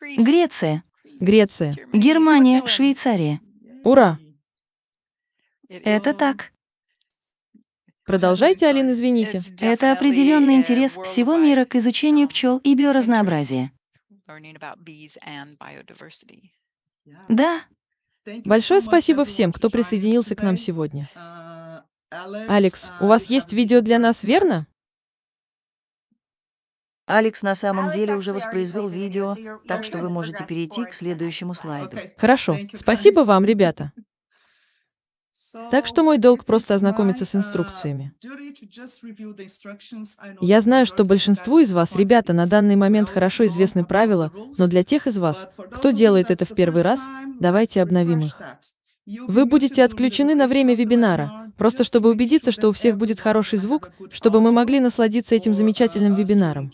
Греция, Греция. Германия, Швейцария. Ура! Это так. Продолжайте, Алин, извините. Это определенный интерес всего мира к изучению пчел и биоразнообразия. Да, Большое спасибо всем, кто присоединился к нам сегодня. Алекс, у вас есть видео для нас, верно? Алекс на самом деле уже воспроизвел видео, так что вы можете перейти к следующему слайду. Хорошо. Спасибо вам, ребята. Так что мой долг просто ознакомиться с инструкциями. Я знаю, что большинству из вас, ребята, на данный момент хорошо известны правила, но для тех из вас, кто делает это в первый раз, давайте обновим их. Вы будете отключены на время вебинара, просто чтобы убедиться, что у всех будет хороший звук, чтобы мы могли насладиться этим замечательным вебинаром.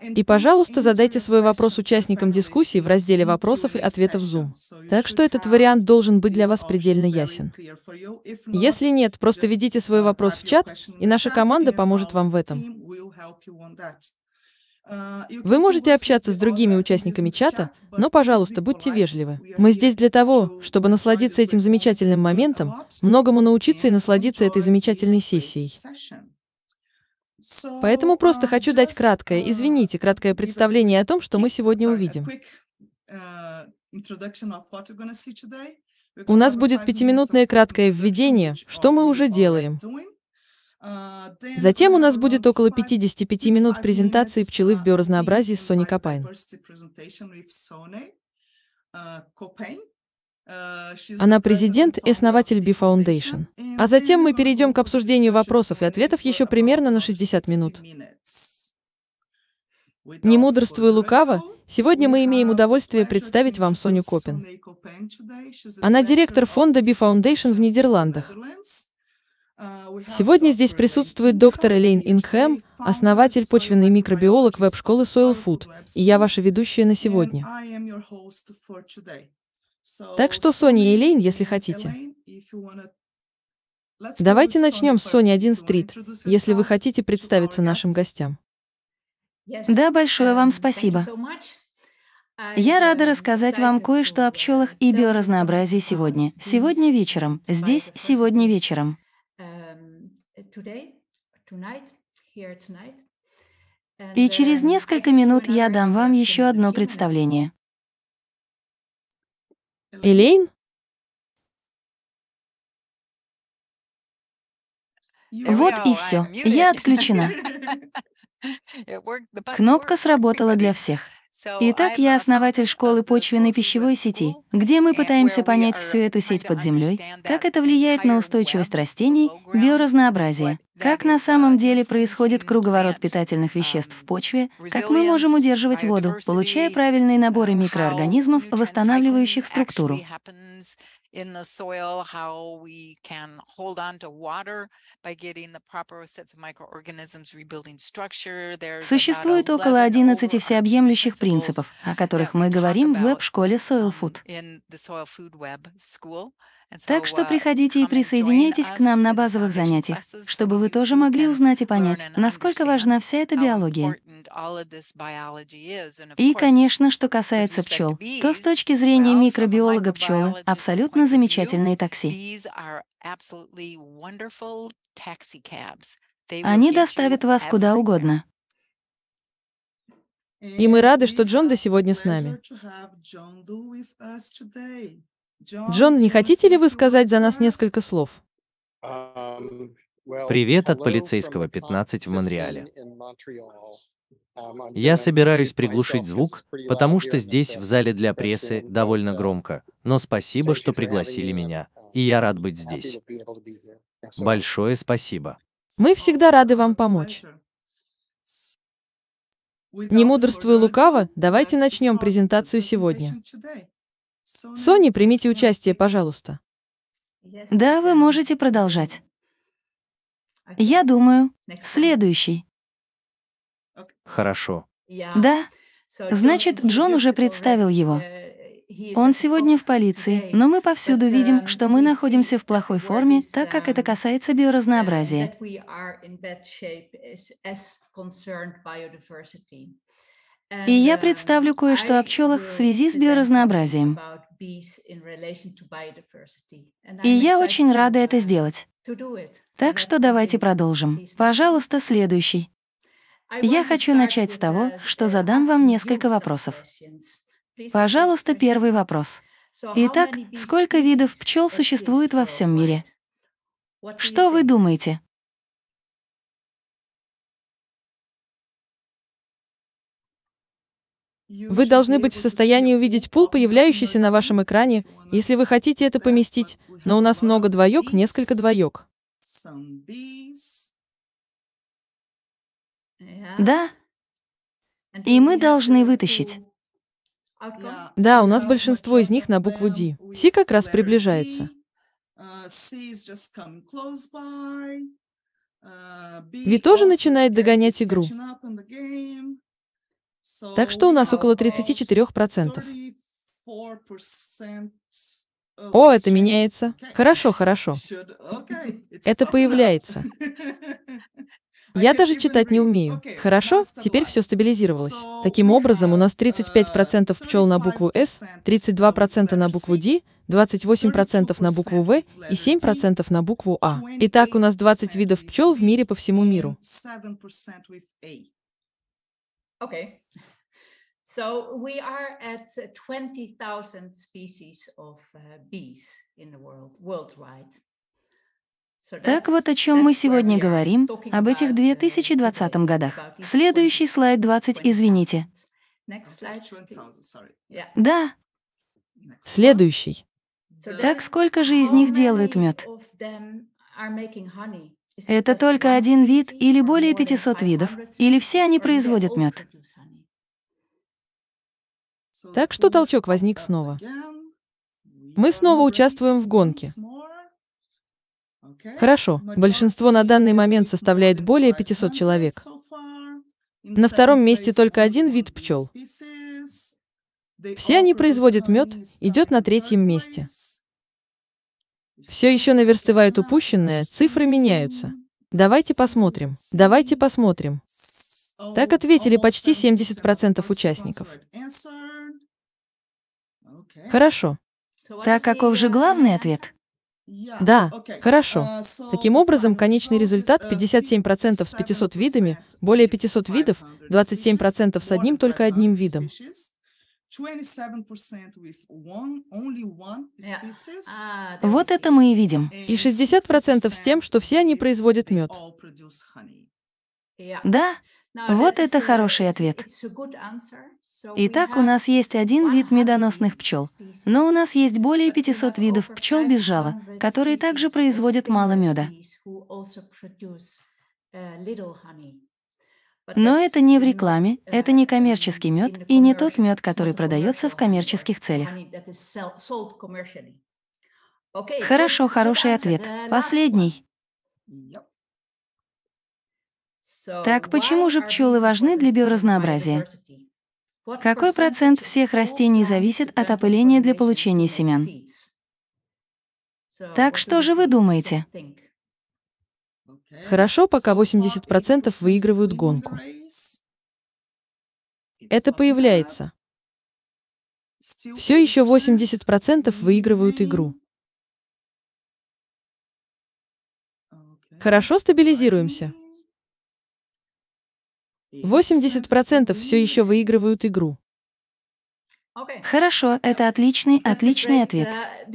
И, пожалуйста, задайте свой вопрос участникам дискуссии в разделе вопросов и ответов Zoom. Так что этот вариант должен быть для вас предельно ясен. Если нет, просто введите свой вопрос в чат, и наша команда поможет вам в этом. Вы можете общаться с другими участниками чата, но, пожалуйста, будьте вежливы. Мы здесь для того, чтобы насладиться этим замечательным моментом, многому научиться и насладиться этой замечательной сессией. Поэтому просто хочу дать краткое, извините, краткое представление о том, что мы сегодня увидим. У нас будет пятиминутное краткое введение, что мы уже делаем. Затем у нас будет около 55 минут презентации пчелы в биоразнообразии с Сони Копайн. Она президент и основатель B Foundation. А затем мы перейдем к обсуждению вопросов и ответов еще примерно на 60 минут. Не мудрствуя лукаво, сегодня мы имеем удовольствие представить вам Соню Копин. Она директор фонда B Foundation в Нидерландах. Сегодня здесь присутствует доктор Элейн Ингхэм, основатель почвенный микробиолог веб-школы Soil Food, и я ваша ведущая на сегодня. Так что, Соня и Элейн, если хотите. Давайте начнем с Сони 1 Стрит, если вы хотите представиться нашим гостям. Да, большое вам спасибо. Я рада рассказать вам кое-что о пчелах и биоразнообразии сегодня. Сегодня вечером. Здесь сегодня вечером. И через несколько минут я дам вам еще одно представление. Элейн? Вот и все. Я отключена. Кнопка сработала для всех. Итак, я основатель школы почвенной пищевой сети, где мы пытаемся понять всю эту сеть под землей, как это влияет на устойчивость растений, биоразнообразие, как на самом деле происходит круговорот питательных веществ в почве, как мы можем удерживать воду, получая правильные наборы микроорганизмов, восстанавливающих структуру. Существует около 11 всеобъемлющих принципов, о которых мы говорим в веб-школе Soil Food. Так что приходите и присоединяйтесь к нам на базовых занятиях, чтобы вы тоже могли узнать и понять, насколько важна вся эта биология. И, конечно, что касается пчел, то с точки зрения микробиолога пчелы абсолютно замечательные такси. Они доставят вас куда угодно. И мы рады, что Джон до сегодня с нами. Джон, не хотите ли вы сказать за нас несколько слов? Привет от полицейского 15 в Монреале. Я собираюсь приглушить звук, потому что здесь, в зале для прессы, довольно громко, но спасибо, что пригласили меня, и я рад быть здесь. Большое спасибо. Мы всегда рады вам помочь. Не мудрствуя лукаво, давайте начнем презентацию сегодня. Сони, примите участие, пожалуйста. Да, вы можете продолжать. Я думаю, следующий. Хорошо. Да. Значит, Джон уже представил его. Он сегодня в полиции, но мы повсюду видим, что мы находимся в плохой форме, так как это касается биоразнообразия. И я представлю кое-что о пчелах в связи с биоразнообразием. И я очень рада это сделать. Так что давайте продолжим. Пожалуйста, следующий. Я хочу начать с того, что задам вам несколько вопросов. Пожалуйста, первый вопрос. Итак, сколько видов пчел существует во всем мире? Что вы думаете? Вы должны быть в состоянии увидеть пул, появляющийся на вашем экране, если вы хотите это поместить, но у нас много двоек, несколько двоек. Да. И мы должны вытащить. Да, у нас большинство из них на букву D. Си как раз приближается. Ви тоже начинает догонять игру. Так что у нас около 34%. О, это меняется. Хорошо, хорошо. Это появляется. Я даже читать не умею. Хорошо, теперь все стабилизировалось. Таким образом, у нас 35% пчел на букву «С», 32% на букву «Д», 28% на букву «В» и 7% на букву «А». Итак, у нас 20 видов пчел в мире по всему миру. Okay. So we are at 20,000 species of uh, bees in the world, worldwide. Так вот о чем мы сегодня говорим, об этих 2020 годах. Следующий слайд 20, извините. Да. Следующий. Так сколько же из них делают мед? Это только один вид или более 500 видов, или все они производят мед? Так что толчок возник снова. Мы снова участвуем в гонке. Хорошо, большинство на данный момент составляет более 500 человек. На втором месте только один вид пчел. Все они производят мед, идет на третьем месте. Все еще наверстывает упущенное, цифры меняются. Давайте посмотрим. Давайте посмотрим. Так ответили почти 70% участников. Хорошо. Так каков же главный ответ? Да, хорошо. Таким образом, конечный результат 57% с 500 видами, более 500 видов, 27% с одним только одним видом. Вот это мы и видим. И 60% с тем, что все они производят мед. Да, вот это хороший ответ. Итак, у нас есть один вид медоносных пчел, но у нас есть более 500 видов пчел без жала, которые также производят мало меда. Но это не в рекламе, это не коммерческий мед и не тот мед, который продается в коммерческих целях. Хорошо, хороший ответ. Последний. Так почему же пчелы важны для биоразнообразия? Какой процент всех растений зависит от опыления для получения семян? Так что же вы думаете? Хорошо, пока 80% выигрывают гонку. Это появляется. Все еще 80% выигрывают игру. Хорошо, стабилизируемся. 80% все еще выигрывают игру. Хорошо, это отличный, отличный ответ.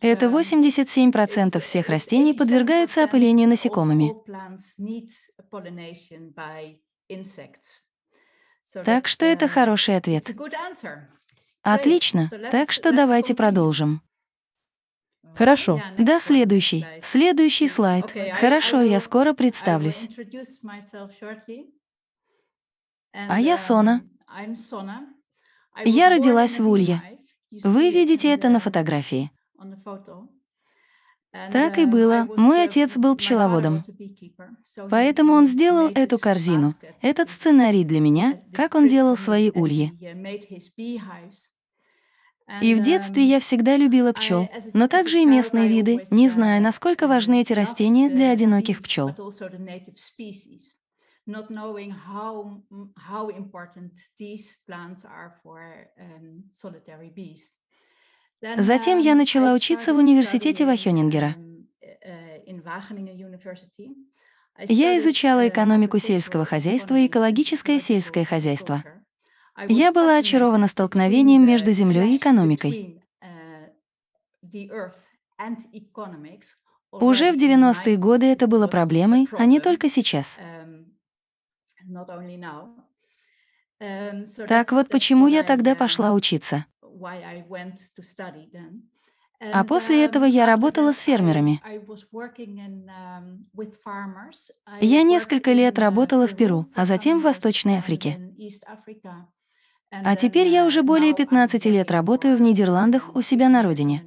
Это 87% всех растений подвергаются опылению насекомыми. Так что это хороший ответ. Отлично, так что давайте продолжим. Хорошо. Да, следующий. Следующий слайд. Хорошо, я скоро представлюсь. А я Сона. Я родилась в Улье. Вы видите это на фотографии. Так и было. Мой отец был пчеловодом. Поэтому он сделал эту корзину, этот сценарий для меня, как он делал свои ульи. И в детстве я всегда любила пчел, но также и местные виды, не зная, насколько важны эти растения для одиноких пчел. Not knowing how, how important these plants are for um, solitary bees. Then, Затем я um, начала учиться в университете Вахёнингера. um, uh, Я изучала uh, экономику сельского хозяйства и экологическое сельское хозяйство. Я была очарована столкновением между землей и экономикой. uh, Уже в already in the 90-е годы 90s это было проблемой, а не только сейчас. um, not only now. Um, so Так that's- вот почему я тогда um, пошла учиться. А после um, этого я работала с фермерами. Um, Я несколько лет uh, работала в Перу, а затем в Восточной Африке. А теперь я uh, уже более now I'm 15 лет работаю в Нидерландах um, у себя на родине.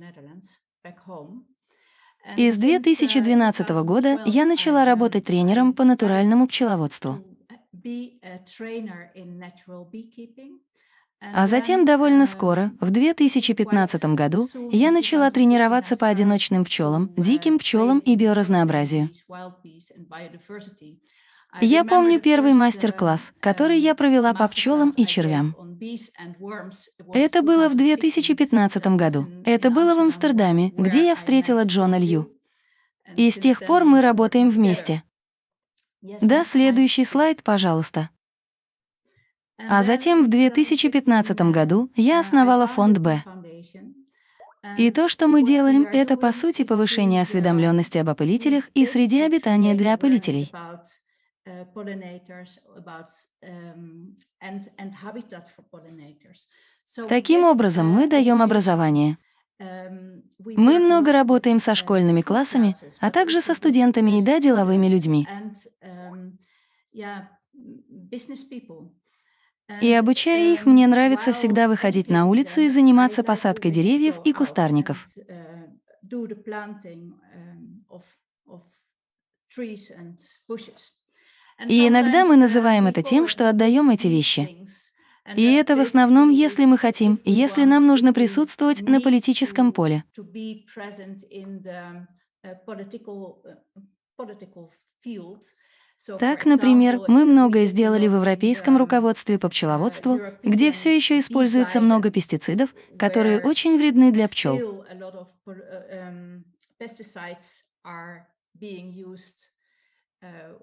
И с since, uh, 2012 года 2012 я начала работать um, тренером по натуральному пчеловодству. А затем довольно um, скоро, в 2015 году, я начала 2015, тренироваться по одиночным пчелам, uh, диким пчелам и биоразнообразию. Я помню первый мастер-класс, который я провела по пчелам и червям. Это было в 2015. 2015 That was году. in- Это было в Амстердаме, где я встретила Джона Лью. И с тех пор мы работаем вместе. Да, следующий слайд, пожалуйста. А затем в 2015 году я uh, основала фонд «Б». И то, что мы делаем, это, по сути, повышение uh, осведомленности об опылителях и среде обитания для опылителей. uh, um, Таким образом, uh, мы даем образование. Мы work много работаем со школьными классами, а также со with, студентами и, да, деловыми людьми. people. И обучая их, um, мне нравится всегда выходить на улицу и заниматься посадкой деревьев и кустарников. And И иногда мы uh, называем это тем, что отдаем эти вещи. И это в основном, если мы хотим, если нам нужно присутствовать на политическом поле. uh, uh, Так, например, мы многое сделали в европейском руководстве по пчеловодству, uh, где все еще используется много пестицидов, которые очень вредны для пчел. uh, um, being used uh,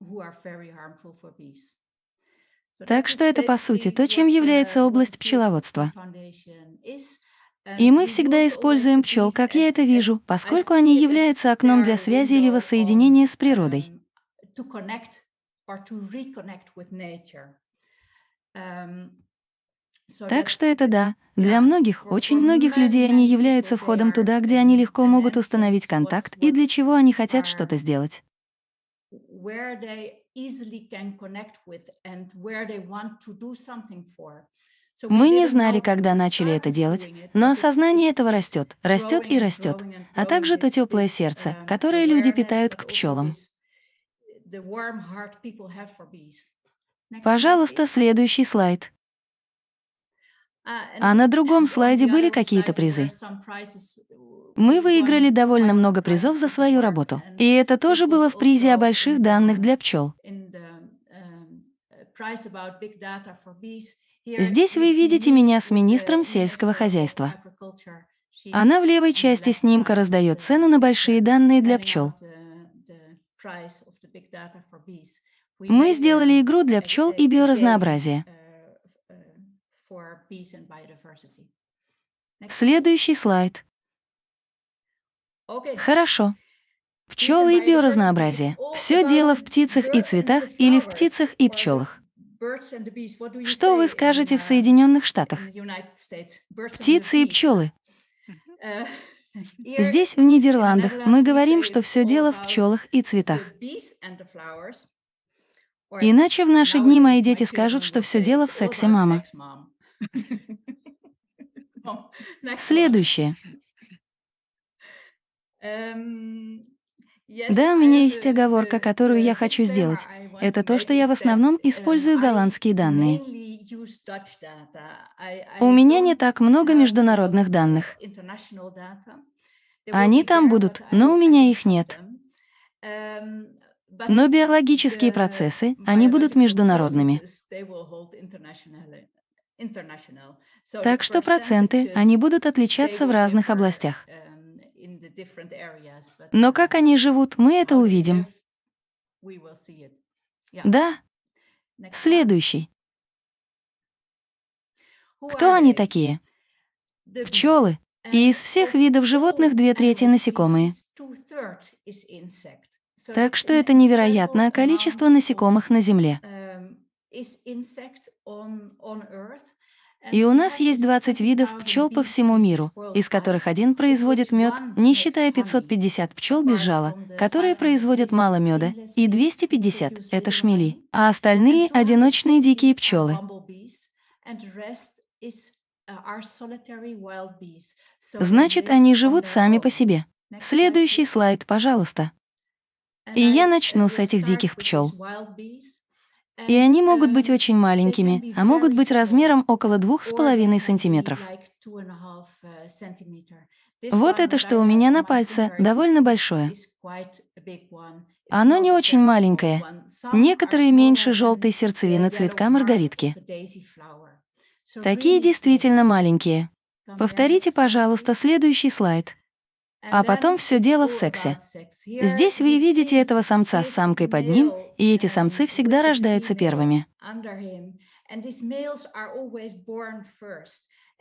who are very harmful for bees. Так что это, по сути, то, чем является область пчеловодства. И мы всегда используем пчел, как я это вижу, поскольку они являются окном для связи или воссоединения с природой. Так что это да, для многих, очень многих людей они являются входом туда, где они легко могут установить контакт и для чего они хотят что-то сделать. Easily can connect with and where they want to do something for. Мы не знали, когда начали это делать, но осознание этого растет, растет и растет, а также то теплое сердце, um, которое люди питают к пчелам. Пожалуйста, следующий слайд. А, на другом слайде были какие-то призы. Мы выиграли довольно много призов за свою работу. И это тоже было в призе о больших данных для пчел. um, uh, Здесь вы видите меня с министром сельского хозяйства. Она в левой части снимка раздает цену на большие данные для пчел. Мы сделали игру для пчел и биоразнообразия. game, uh, uh, for bees and biodiversity. Next slide. Следующий слайд. Хорошо. Пчелы и биоразнообразие. Все дело в птицах и цветах или в птицах и пчелах. Что вы скажете в Соединенных Штатах? Птицы и пчелы. Здесь, в Нидерландах, мы говорим, что все дело в пчелах и цветах. Иначе в наши дни мои дети скажут, что все дело в сексе, мама. Следующее. Да, у меня есть оговорка, которую я хочу сделать. Это то, что я в основном использую голландские данные. У меня не так много международных данных. Они там будут, но у меня их нет. Но биологические процессы, они будут международными. Так что проценты, они будут отличаться в разных областях. Но как они живут, мы это увидим. Да. Следующий. Кто они такие? Пчелы. И из всех видов животных две трети насекомые. Так что это невероятное количество насекомых на Земле. И у нас есть 20 видов пчел по всему миру, из которых один производит мед, не считая 550 пчел без жала, которые производят мало меда, и 250 — это шмели, а остальные — одиночные дикие пчелы. Значит, они живут сами по себе. Следующий слайд, пожалуйста. И я начну с этих диких пчел. И они могут быть очень маленькими, а могут быть размером около 2,5 сантиметров. Вот это, что у меня на пальце, довольно большое. Оно не очень маленькое. Некоторые меньше желтой сердцевины цветка маргаритки. Такие действительно маленькие. Повторите, пожалуйста, следующий слайд. А потом все дело в сексе. Здесь вы видите этого самца с самкой под ним, и эти самцы всегда рождаются первыми.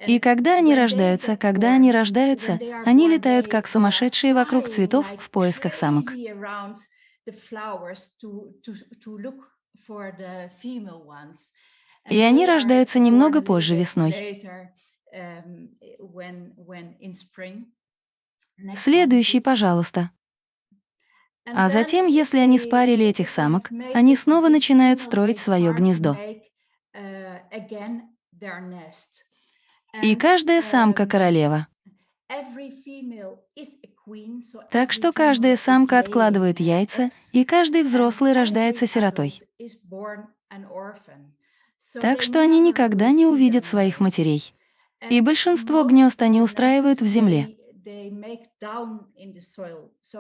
И когда они рождаются, когда они рождаются, они летают как сумасшедшие вокруг цветов в поисках самок. И они рождаются немного позже весной. Следующий, пожалуйста. А затем, если они спарили этих самок, они снова начинают строить свое гнездо. И каждая самка — королева. Так что каждая самка откладывает яйца, и каждый взрослый рождается сиротой. Так что они никогда не увидят своих матерей. И большинство гнезд они устраивают в земле.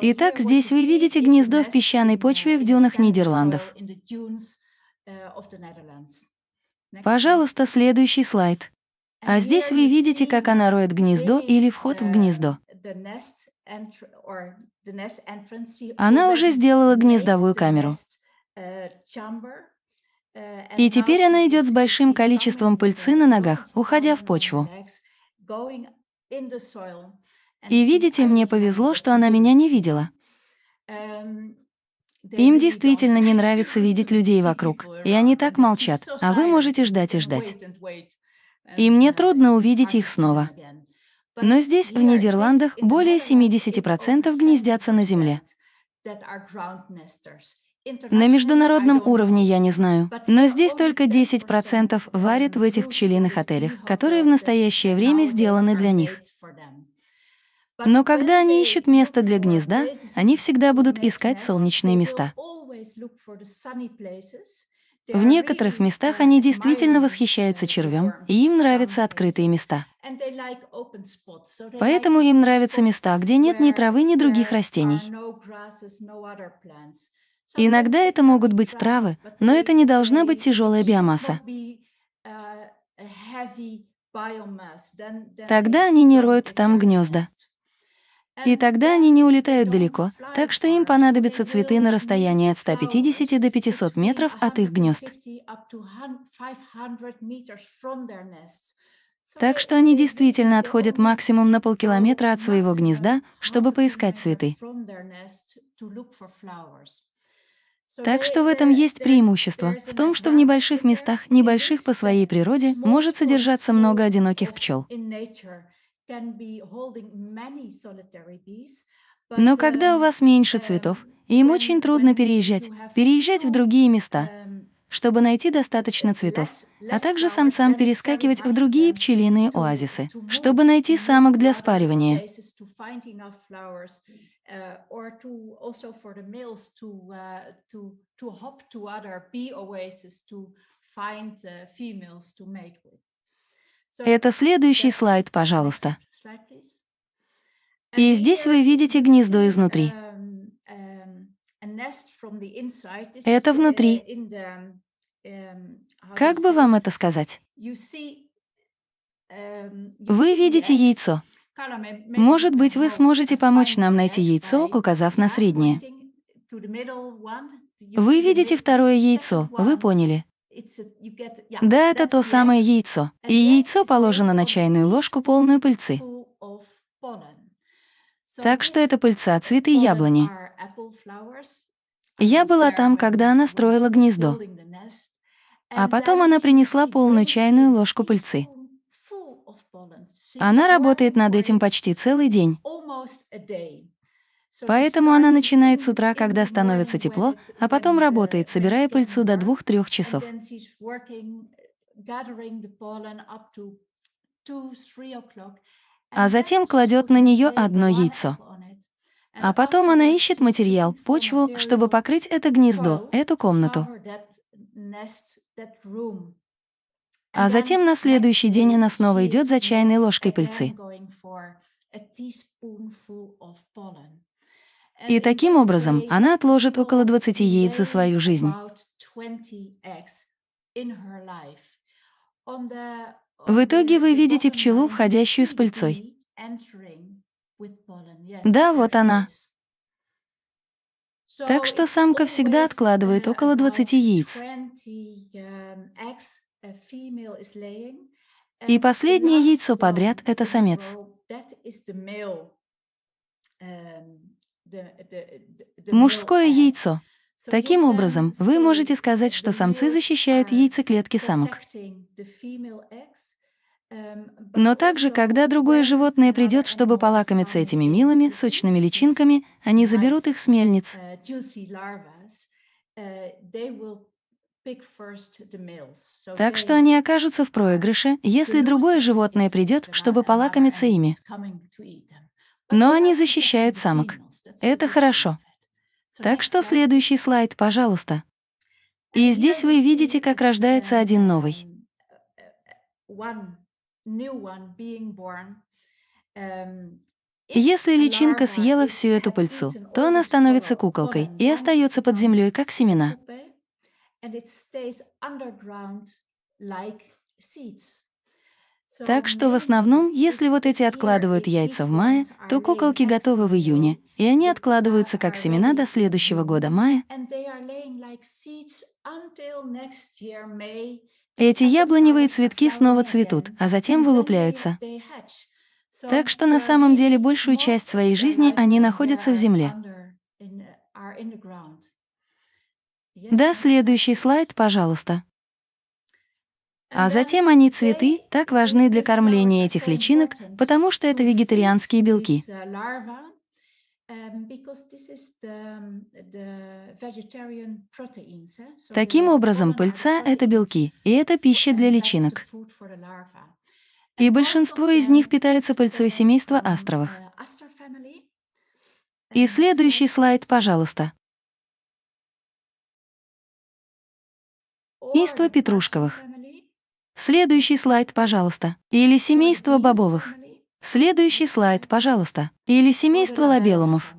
Итак, здесь вы видите гнездо в песчаной почве в дюнах Нидерландов. Пожалуйста, следующий слайд. А здесь вы видите, как она роет гнездо или вход в гнездо. Она уже сделала гнездовую камеру. И теперь она идет с большим количеством пыльцы на ногах, уходя в почву. И видите, мне повезло, что она меня не видела. Им действительно не нравится видеть людей вокруг, и они так молчат, а вы можете ждать и ждать. И мне трудно увидеть их снова. Но здесь, в Нидерландах, более 70% гнездятся на земле. На международном уровне я не знаю, но здесь только 10% варят в этих пчелиных отелях, которые в настоящее время сделаны для них. Но когда они ищут место для гнезда, они всегда будут искать солнечные места. В некоторых местах они действительно восхищаются червем, и им нравятся открытые места. Поэтому им нравятся места, где нет ни травы, ни других растений. Иногда это могут быть травы, но это не должна быть тяжелая биомасса. Тогда они не роют там гнезда. И тогда они не улетают далеко, так что им понадобятся цветы на расстоянии от 150 до 500 метров от их гнезд. Так что они действительно отходят максимум на полкилометра от своего гнезда, чтобы поискать цветы. Так что в этом есть преимущество, в том, что в небольших местах, небольших по своей природе, может содержаться много одиноких пчел. Но когда у вас меньше цветов, им очень трудно переезжать, переезжать в другие места, чтобы найти достаточно цветов, а также самцам перескакивать в другие пчелиные оазисы, чтобы найти самок для спаривания. Это следующий слайд, пожалуйста. И здесь вы видите гнездо изнутри. Это внутри. Как бы вам это сказать? Вы видите яйцо. Может быть, вы сможете помочь нам найти яйцо, указав на среднее. Вы видите второе яйцо, вы поняли. Да, это то самое яйцо. И яйцо положено на чайную ложку, полную пыльцы. Так что это пыльца, цветы яблони. Я была там, когда она строила гнездо. А потом она принесла полную чайную ложку пыльцы. Она работает над этим почти целый день. Поэтому она начинает с утра, когда становится тепло, а потом работает, собирая пыльцу до двух-трех часов. А затем кладет на нее одно яйцо. А потом она ищет материал, почву, чтобы покрыть это гнездо, эту комнату. А затем на следующий день она снова идет за чайной ложкой пыльцы. И таким образом она отложит около 20 яиц за свою жизнь. В итоге вы видите пчелу, входящую с пыльцой. Да, вот она. Так что самка всегда откладывает около 20 яиц. И последнее яйцо подряд — это самец. Мужское яйцо. Таким образом, вы можете сказать, что самцы защищают яйцеклетки самок. Но также, когда другое животное придет, чтобы полакомиться этими милыми, сочными личинками, они заберут их с мельниц. Так что они окажутся в проигрыше, если другое животное придет, чтобы полакомиться ими. Но они защищают самок. Это хорошо. Так что следующий слайд, пожалуйста. И здесь вы видите, как рождается один новый. Если личинка съела всю эту пыльцу, то она становится куколкой и остается под землей, как семена. Так что в основном, если вот эти откладывают яйца в мае, то куколки готовы в июне, и они откладываются как семена до следующего года мая. Эти яблоневые цветки снова цветут, а затем вылупляются. Так что на самом деле большую часть своей жизни они находятся в земле. Да, следующий слайд, пожалуйста. А затем они цветы так важны для кормления этих личинок, потому что это вегетарианские белки. Таким образом, пыльца — это белки, и это пища для личинок. И большинство из них питаются пыльцой семейства астровых. И следующий слайд, пожалуйста. Семейство петрушковых. Следующий слайд, пожалуйста. Или семейство бобовых. Следующий слайд, пожалуйста. Или семейство лабелумов.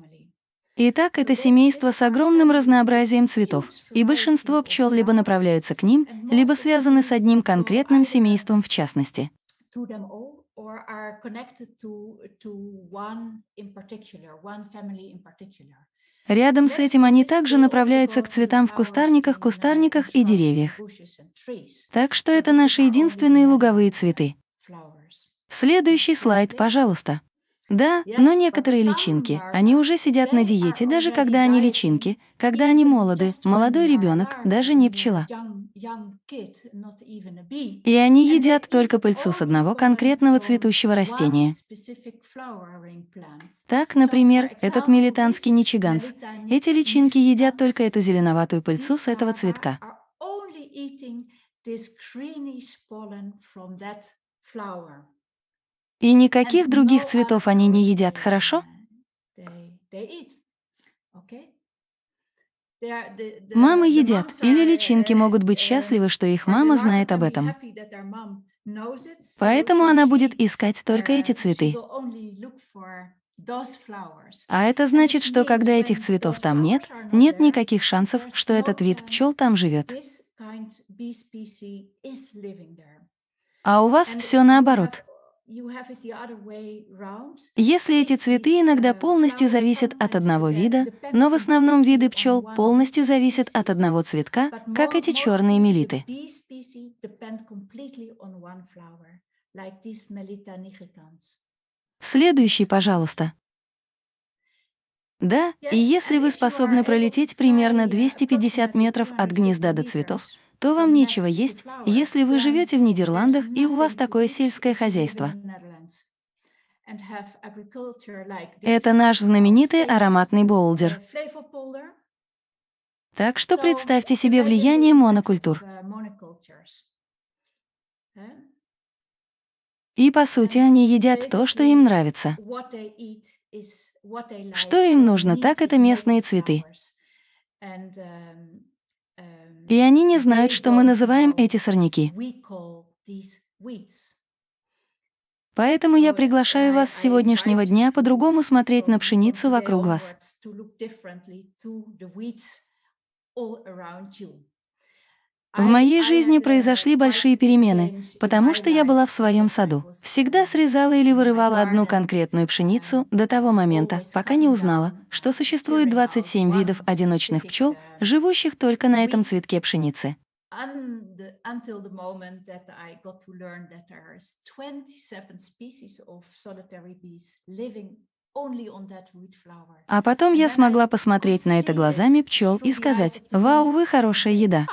Итак, это семейство с огромным разнообразием цветов, и большинство пчел либо направляются к ним, либо связаны с одним конкретным семейством в частности. Рядом с этим они также направляются к цветам в кустарниках, кустарниках и деревьях. Так что это наши единственные луговые цветы. Следующий слайд, пожалуйста. Да, но некоторые личинки, они уже сидят на диете, даже когда они личинки, когда они молоды, молодой ребенок, даже не пчела. И они едят только пыльцу с одного конкретного цветущего растения. Так, например, этот милитанский ничиганс. Эти личинки едят только эту зеленоватую пыльцу с этого цветка. И никаких других цветов они не едят, хорошо? Мамы едят, или личинки могут быть счастливы, что их мама знает об этом. Поэтому она будет искать только эти цветы. А это значит, что когда этих цветов там нет, нет никаких шансов, что этот вид пчел там живет. А у вас все наоборот. Если эти цветы иногда полностью зависят от одного вида, но в основном виды пчел полностью зависят от одного цветка, как эти черные мелиты. Следующий, пожалуйста. Да, и если вы способны пролететь примерно 250 метров от гнезда до цветов, то вам нечего есть, если вы живете в Нидерландах и у вас такое сельское хозяйство. Это наш знаменитый ароматный болдер. Так что представьте себе влияние монокультур. И по сути они едят то, что им нравится. Что им нужно, так это местные цветы. И они не знают, что мы называем эти сорняки. Поэтому я приглашаю вас с сегодняшнего дня по-другому смотреть на пшеницу вокруг вас. В моей жизни произошли большие перемены, потому что я была в своем саду. Всегда срезала или вырывала одну конкретную пшеницу до того момента, пока не узнала, что существует 27 видов одиночных пчел, живущих только на этом цветке пшеницы. А потом я смогла посмотреть на это глазами пчел и сказать, «Вау, вы хорошая еда».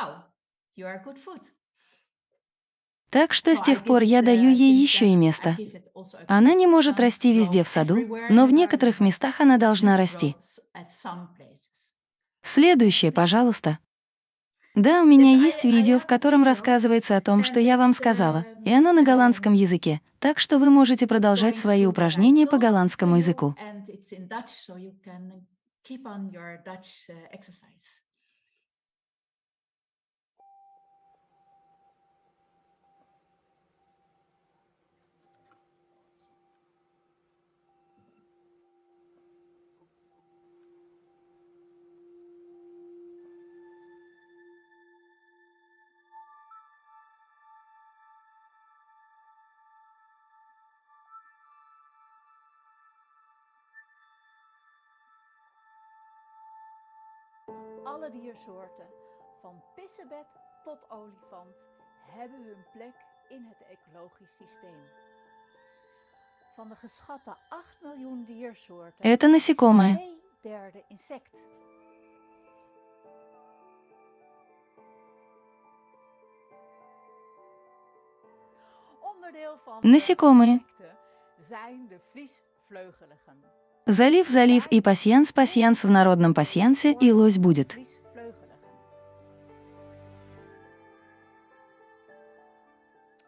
Так что с тех пор я даю ей еще и место. Она не может расти везде в саду, но в некоторых местах она должна расти. Следующее, пожалуйста. Да, у меня есть видео, в котором рассказывается о том, что я вам сказала, и оно на голландском языке, так что вы можете продолжать свои упражнения по голландскому языку. Alle diersoorten, van pissebed tot olifant, hebben hun plek in het ecologisch systeem. Van de geschatte 8 miljoen diersoorten Это насекомое. twee derde insect. Onderdeel van de Насекомые. insecten zijn de vliesvleugeligen. Залив, залив и пасьянс, пасьянс в народном пасьянсе и лось будет. Vliesvleugeligen.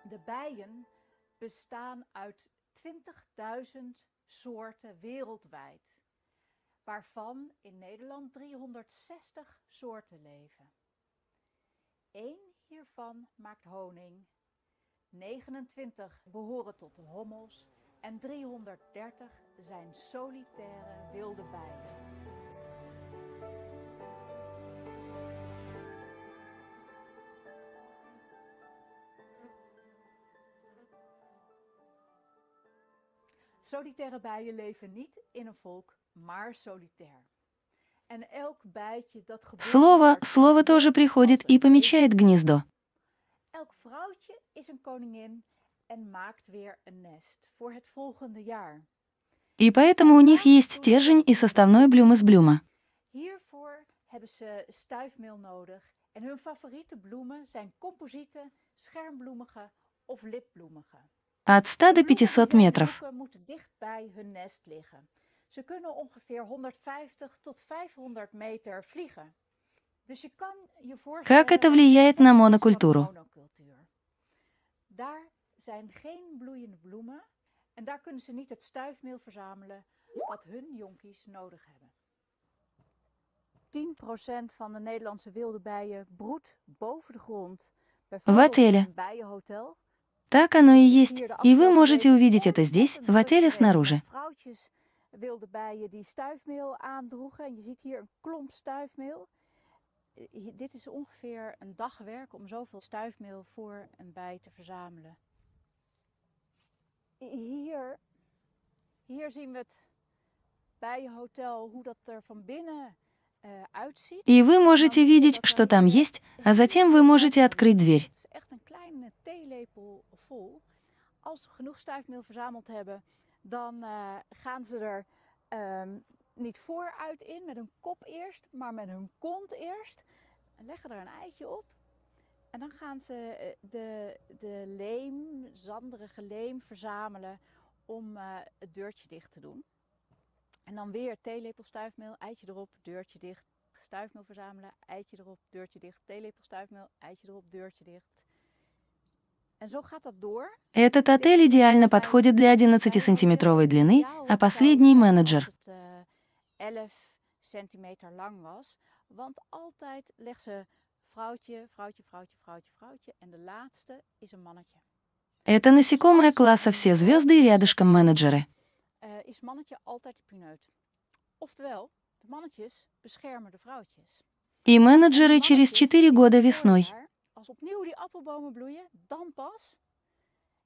De bijen bestaan uit 20.000 soorten wereldwijd, waarvan in Nederland 360 soorten leven. Eén hiervan maakt honing, 29 behoren tot de hommels en 330 zijn solitaire wilde bijen. Solitaire bijen leven niet in een volk, maar solitair. En elk bijtje dat geboren Слово, wordt, слово тоже приходит и помечает гнездо. Elk vrouwtje is een koningin en maakt weer een nest voor het volgende jaar. И поэтому у них есть стержень и составной блюм из блюма. En hun favoriete bloemen zijn composiete, schermbloemige of lipbloemige. От 100 до De bloemen 500 van deze метров. moeten dicht bij hun nest liggen. Ze kunnen ongeveer 150 tot 500 meter vliegen. Dus je kan je voorstellen... Как это влияет на монокультуру? Daar zijn geen bloeiende bloemen en daar kunnen ze niet het stuifmeel verzamelen wat hun jonkies nodig hebben. 10% van de Nederlandse wilde bijen broedt boven de grond. Bijvoorbeeld in отеле. een bijenhotel. Так оно и есть, и вы можете увидеть это здесь, в отеле снаружи. Vrouwtjes wilde bijen die stuifmeel aandroegen. En je ziet hier een klomp stuifmeel. Eh, hi- Dit is ongeveer een dag werk om zoveel stuifmeel voor een bij te verzamelen. Hier, hier zien we het bijenhotel, hoe dat er van binnen eh, uitziet. И вы можете видеть, что там есть, а затем вы можете открыть дверь. Het is echt een kleine theelepel vol. Als ze genoeg stuifmeel verzameld hebben, dan eh, gaan ze er ehm, niet vooruit in met hun kop eerst, maar met hun kont eerst. En leggen er een eitje op. En dan gaan ze eh, de, de leem, zanderige leem, verzamelen om eh, het deurtje dicht te doen. En dan weer theelepel stuifmeel, eitje erop, deurtje dicht. Stuifmeel verzamelen, eitje erop, deurtje dicht. Theelepel stuifmeel, eitje erop, deurtje dicht. En zo gaat dat door. Этот отель идеально подходит для 11-сантиметровой длины, а последний — менеджер. Als het eh, 11 centimeter lang was. Want altijd legt ze vrouwtje, vrouwtje, vrouwtje, vrouwtje, vrouwtje. En de laatste is een mannetje. Это насекомое класса «Все звезды» и рядышком менеджеры. Eh, is mannetje altijd de pineut. Oftewel, de mannetjes beschermen de vrouwtjes. И менеджеры через 4 года весной. Voorjaar, Als opnieuw die appelbomen bloeien, dan pas,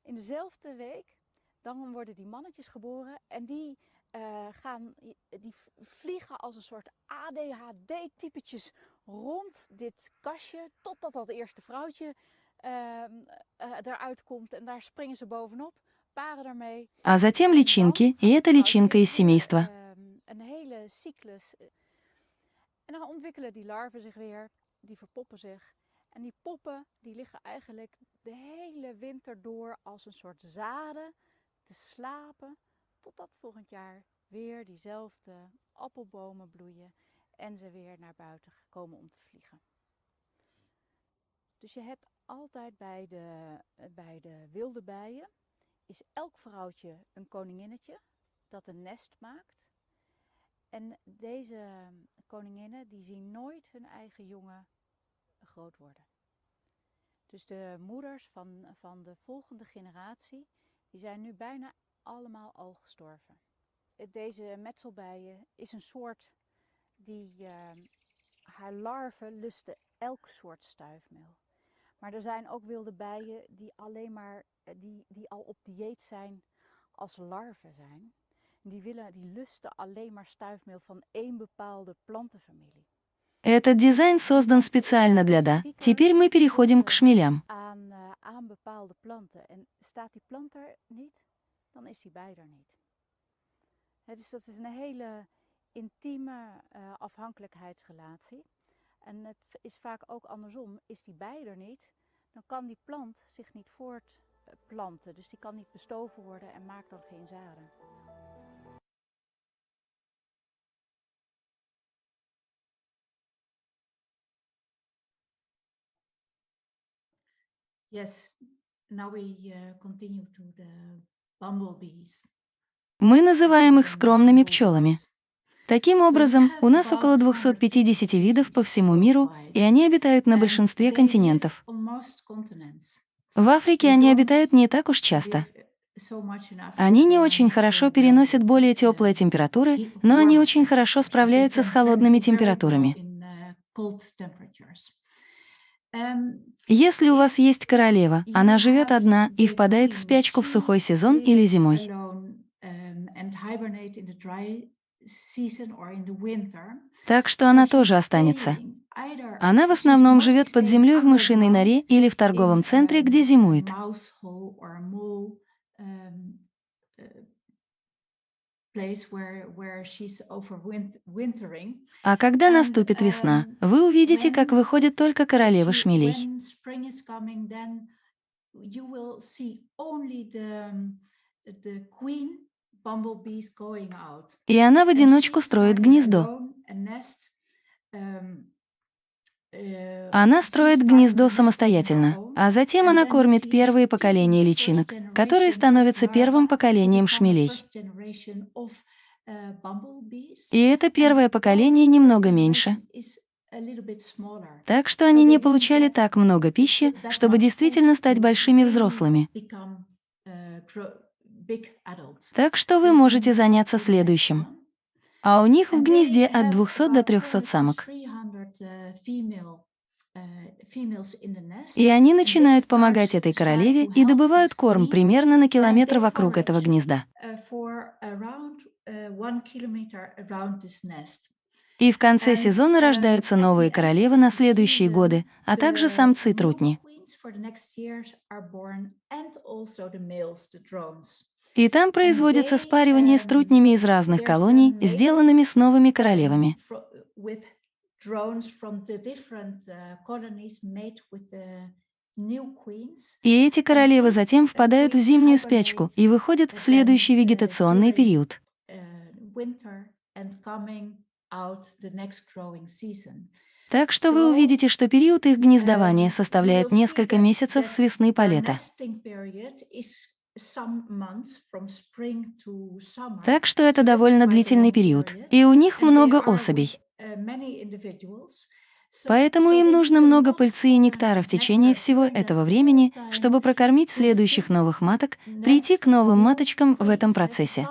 in dezelfde week, dan worden die mannetjes geboren en die, eh, gaan, die v- vliegen als een soort ADHD-typetjes rond dit kastje, totdat dat eerste vrouwtje ehm, eh, eruit komt en daar springen ze bovenop, paren daarmee. А затем личинки, и это личинка из семейства. Ehm, een hele cyclus. eh, En dan ontwikkelen die larven zich weer, die verpoppen zich. En die poppen die liggen eigenlijk de hele winter door als een soort zaden te slapen. Totdat volgend jaar weer diezelfde appelbomen bloeien en ze weer naar buiten komen om te vliegen. Dus je hebt altijd bij de, bij de wilde bijen, is elk vrouwtje een koninginnetje dat een nest maakt. En deze koninginnen die zien nooit hun eigen jongen groot worden. Dus de moeders van, van de volgende generatie, die zijn nu bijna allemaal al gestorven. Eh, Deze metselbijen is een soort die eh, haar larven lusten elk soort stuifmeel. Maar er zijn ook wilde bijen die alleen maar eh, die, die al op dieet zijn als larven zijn. Die, willen, die lusten alleen maar stuifmeel van één bepaalde plantenfamilie. Этот дизайн создан специально для «да». Теперь мы переходим к шмелям. Aan, eh, aan bepaalde planten. En staat die plant er niet, Dan is die bij er niet. Dus dat is een hele intieme eh, afhankelijkheidsrelatie. En het is vaak ook andersom. Is die bij er niet, dan kan die plant zich niet voortplanten. Dus die kan niet bestoven worden en maakt dan geen zaden. Yes, now we uh, continue to the. Мы называем их скромными пчелами. Таким образом, у нас около 250 видов по всему миру, и они обитают на большинстве континентов. В Африке они обитают не так уж часто. Они не очень хорошо переносят более теплые температуры, но они очень хорошо справляются с холодными температурами. Если у вас есть королева, она живет одна и впадает в спячку в сухой сезон или зимой. Так что она тоже останется. Она в основном живет под землей в мышиной норе или в торговом центре, где зимует. А когда наступит весна, вы увидите, как выходят только королевы шмелей. И она в одиночку строит гнездо. Она строит гнездо самостоятельно, а затем она кормит первые поколения личинок, которые становятся первым поколением шмелей. И это первое поколение немного меньше. Так что они не получали так много пищи, чтобы действительно стать большими взрослыми. Так что вы можете заняться следующим. А у них в гнезде от 200 до 300 самок. И они начинают помогать этой королеве и добывают корм примерно на километр вокруг этого гнезда. И в конце сезона рождаются новые королевы на следующие годы, а также самцы трутни. И там производится спаривание с трутнями из разных колоний, сделанными с новыми королевами. И эти королевы затем впадают в зимнюю спячку и выходят в следующий вегетационный период. Так что вы увидите, что период их гнездования составляет несколько месяцев с весны по лето. Так что это довольно длительный период, и у них много особей. Поэтому им нужно много пыльцы и нектара в течение всего этого времени, чтобы прокормить следующих новых маток, прийти к новым маточкам в этом процессе.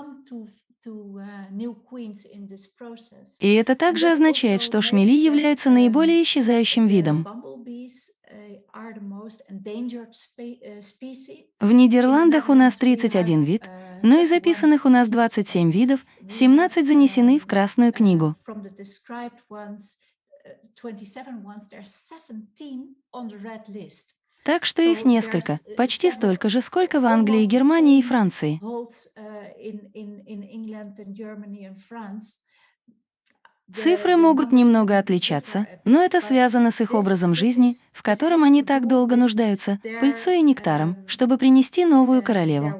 И это также означает, что шмели являются наиболее исчезающим видом. В Нидерландах у нас 31 вид, но из записанных у нас 27 видов, 17 занесены в Красную книгу. Так что их несколько, почти столько же, сколько в Англии, Германии и Франции. Цифры могут немного отличаться, но это связано с их образом жизни, в котором они так долго нуждаются, пыльцой и нектаром, чтобы принести новую королеву.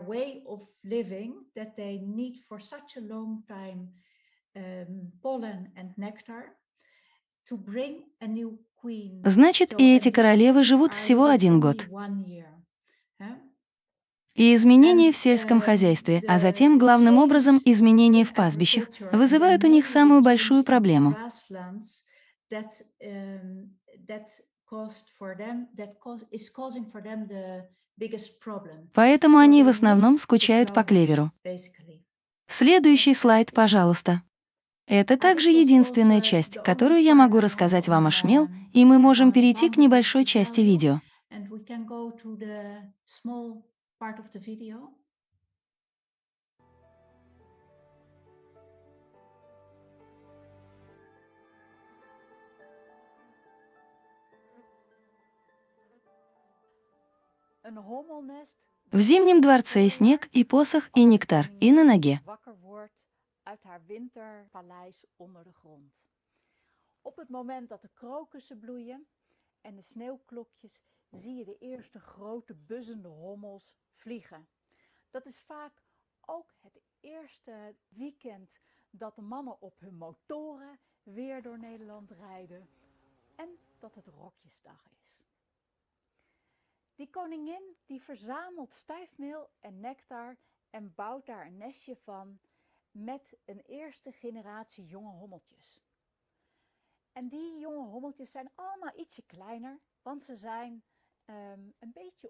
Значит, и эти королевы живут всего один год. И изменения в сельском хозяйстве, а затем, главным образом, изменения в пастбищах, вызывают у них самую большую проблему. Поэтому они в основном скучают по клеверу. Следующий слайд, пожалуйста. Это также единственная часть, которую я могу рассказать вам о шмел, и мы можем перейти к небольшой части видео. В зимнем дворце снег и посох, и нектар, и на ноге. uit haar winterpaleis onder de grond. Op het moment dat de krokussen bloeien en de sneeuwklokjes zie je de eerste grote buzzende hommels vliegen. Dat is vaak ook het eerste weekend dat de mannen op hun motoren weer door Nederland rijden en dat het rokjesdag is. Die koningin die verzamelt stijfmeel en nectar en bouwt daar een nestje van met een eerste generatie jonge hommeltjes. En die jonge hommeltjes zijn allemaal ietsje kleiner, want ze zijn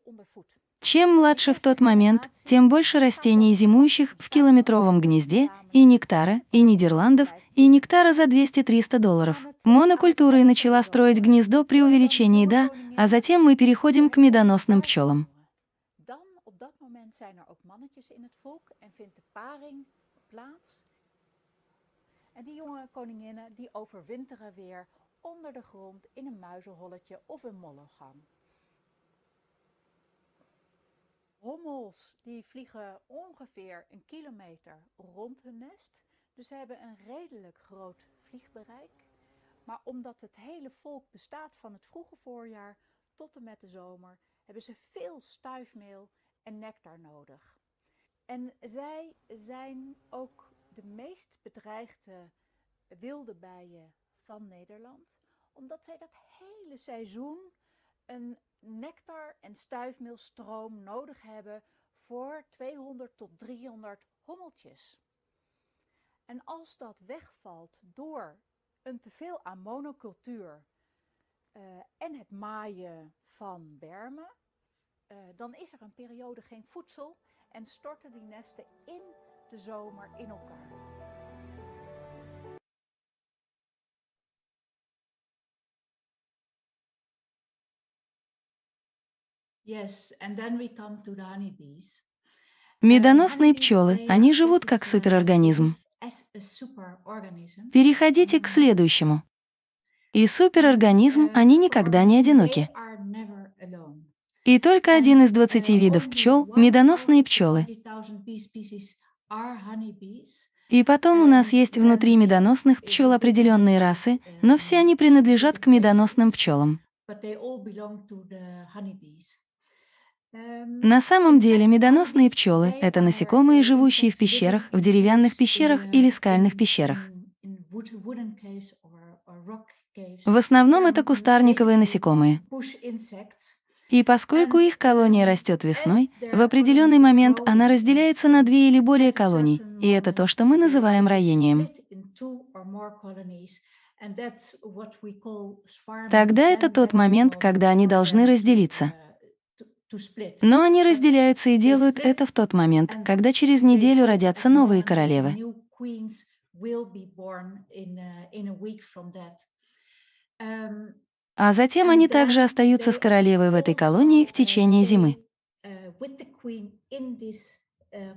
ondervoed. Чем младше в тот момент, тем больше растений зимующих в километровом гнезде, и нектара, и Нидерландов, и нектара за 200-300 долларов. Монокультура и начала строить гнездо при увеличении «да», а затем мы переходим к медоносным пчелам. er en vindt de paring plaats. En die jonge koninginnen die overwinteren weer onder de grond in een muizenholletje of een mollengang. Hommels die vliegen ongeveer een kilometer rond hun nest. Dus ze hebben een redelijk groot vliegbereik. Maar omdat het hele volk bestaat van het vroege voorjaar tot en met de zomer, hebben ze veel stuifmeel en nectar nodig. En zij zijn ook de meest bedreigde wilde bijen van Nederland, omdat zij dat hele seizoen een nectar- en stuifmeelstroom nodig hebben voor 200 tot 300 hommeltjes. En als dat wegvalt door een teveel aan monocultuur uh, en het maaien van bermen, uh, dan is er een periode geen voedsel en storten die nesten in de zomer in elkaar. Медоносные пчелы, они живут как суперорганизм. Переходите к следующему. И суперорганизм, они никогда не одиноки. И только один из 20 видов пчел — медоносные пчелы. 20,000 bee species are honeybees. И потом у нас есть внутри медоносных пчел определенные расы, но все они принадлежат к медоносным пчелам. На самом деле медоносные пчелы — это насекомые, живущие в пещерах, в деревянных пещерах или скальных пещерах. В основном это кустарниковые насекомые. И поскольку их колония растет весной, в определенный момент она разделяется на две или более колоний, и это то, что мы называем роением. Тогда это тот момент, когда они должны разделиться. uh, to- to split. Но они разделяются и делают это в тот момент, когда через неделю родятся новые королевы. Um, А затем они также остаются с королевой в этой колонии в течение зимы. uh, this uh,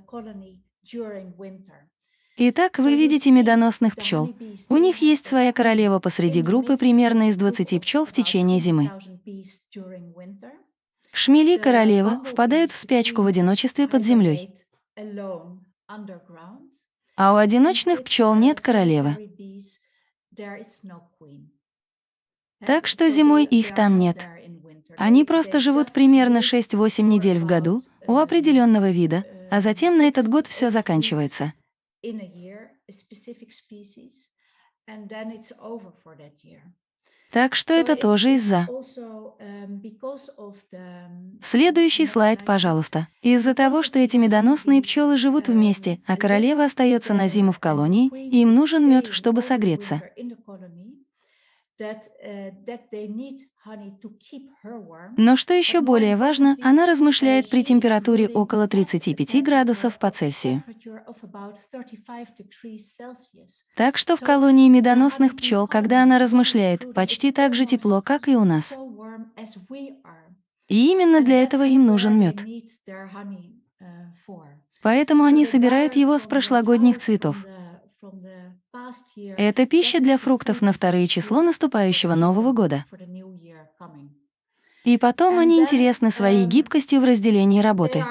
winter. Итак, вы видите медоносных пчел. У них есть своя королева посреди группы примерно из 20 пчел в течение зимы. Шмели королева впадают в спячку в одиночестве под землей, а у одиночных пчел нет королевы. Так что зимой их там нет. Они просто живут примерно 6-8 недель в году у определенного вида, а затем на этот год все заканчивается. Так что это тоже из-за. Следующий слайд, пожалуйста. Из-за того, что эти медоносные пчелы живут вместе, а королева остается на зиму в колонии, им нужен мед, чтобы согреться. Но что еще более важно, она размышляет при температуре около 35 градусов по Цельсию. Так что в колонии медоносных пчел, когда она размышляет, почти так же тепло, как и у нас. И именно для этого им нужен мед. Поэтому они собирают его с прошлогодних цветов. Это пища для фруктов на второе число наступающего Нового года. И потом они интересны своей гибкостью в разделении работы.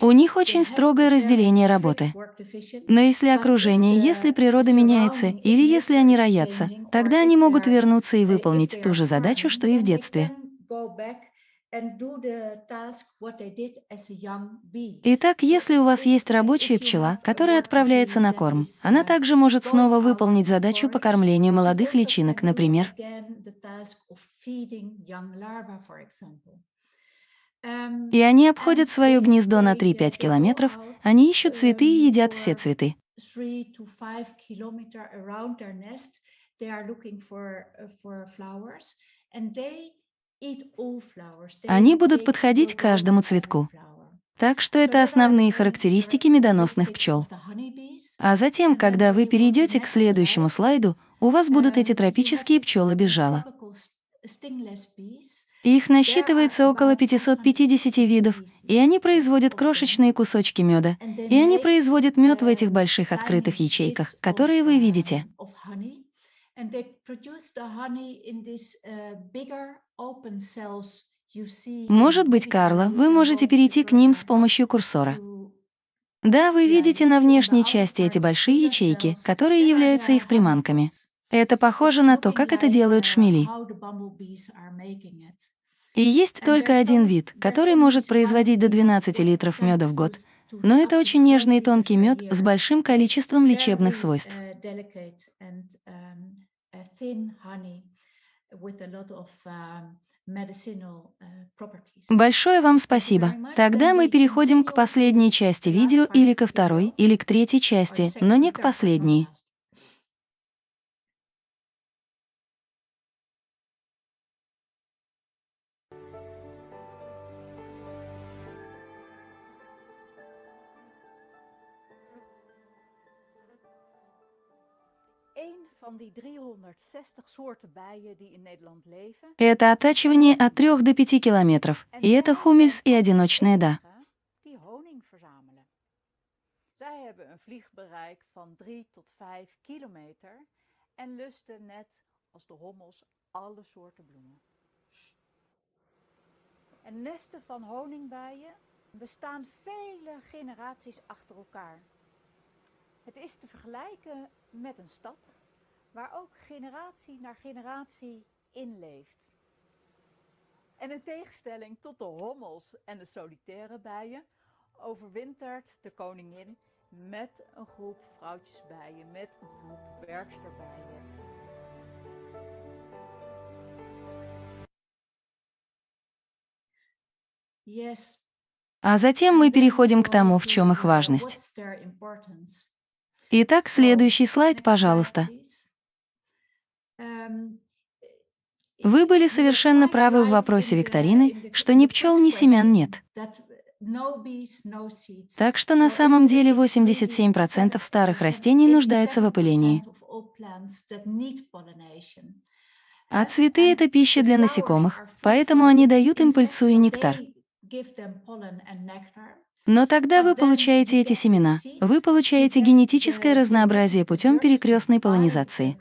У них очень строгое разделение работы. Но если окружение, если природа меняется, или если они роятся, тогда они могут вернуться и выполнить ту же задачу, что и в детстве. Итак, если у вас есть рабочая пчела, которая отправляется на корм, она также может снова выполнить задачу по кормлению молодых личинок, например. И они обходят свое гнездо на 3-5 километров, они ищут цветы и едят все цветы. Они будут подходить каждому цветку. Так что это основные характеристики медоносных пчел. А затем, когда вы перейдете к следующему слайду, у вас будут эти тропические пчелы без жала. Их насчитывается около 550 видов, и они производят крошечные кусочки меда, и они производят мед в этих больших открытых ячейках, которые вы видите. Может быть, Карла, вы можете перейти к ним с помощью курсора. Да, вы видите на внешней части эти большие ячейки, которые являются их приманками. Это похоже на то, как это делают шмели. И есть только один вид, который может производить до 12 литров меда в год. Но это очень нежный и тонкий мед с большим количеством лечебных свойств. Большое вам спасибо. Тогда мы переходим к последней части видео или ко второй, или к третьей части, но не к последней. Это оттачивание от 3 до 5 километров, и это хумельс и одиночная да. Zij hebben een vliegbereik van 3 tot 5 kilometer en lusten net als de hommels alle soorten bloemen. En nesten van honingbijen bestaan vele generaties achter elkaar. Het is te vergelijken met een stad waar ook generatie na generatie in leeft. En in tegenstelling tot de hommels en de solitaire bijen overwintert de koningin met een groep vrouwtjesbijen, met een groep werksterbijen. Yes. А затем мы переходим к тому, в чем их важность. What's their importance? Итак, следующий слайд, пожалуйста. Вы были совершенно правы в вопросе викторины, что ни пчел, ни семян нет. Так что на самом деле 87% старых растений нуждаются в опылении. А цветы — это пища для насекомых, поэтому они дают им пыльцу и нектар. Но тогда вы получаете эти семена, вы получаете генетическое разнообразие путем перекрестной полонизации.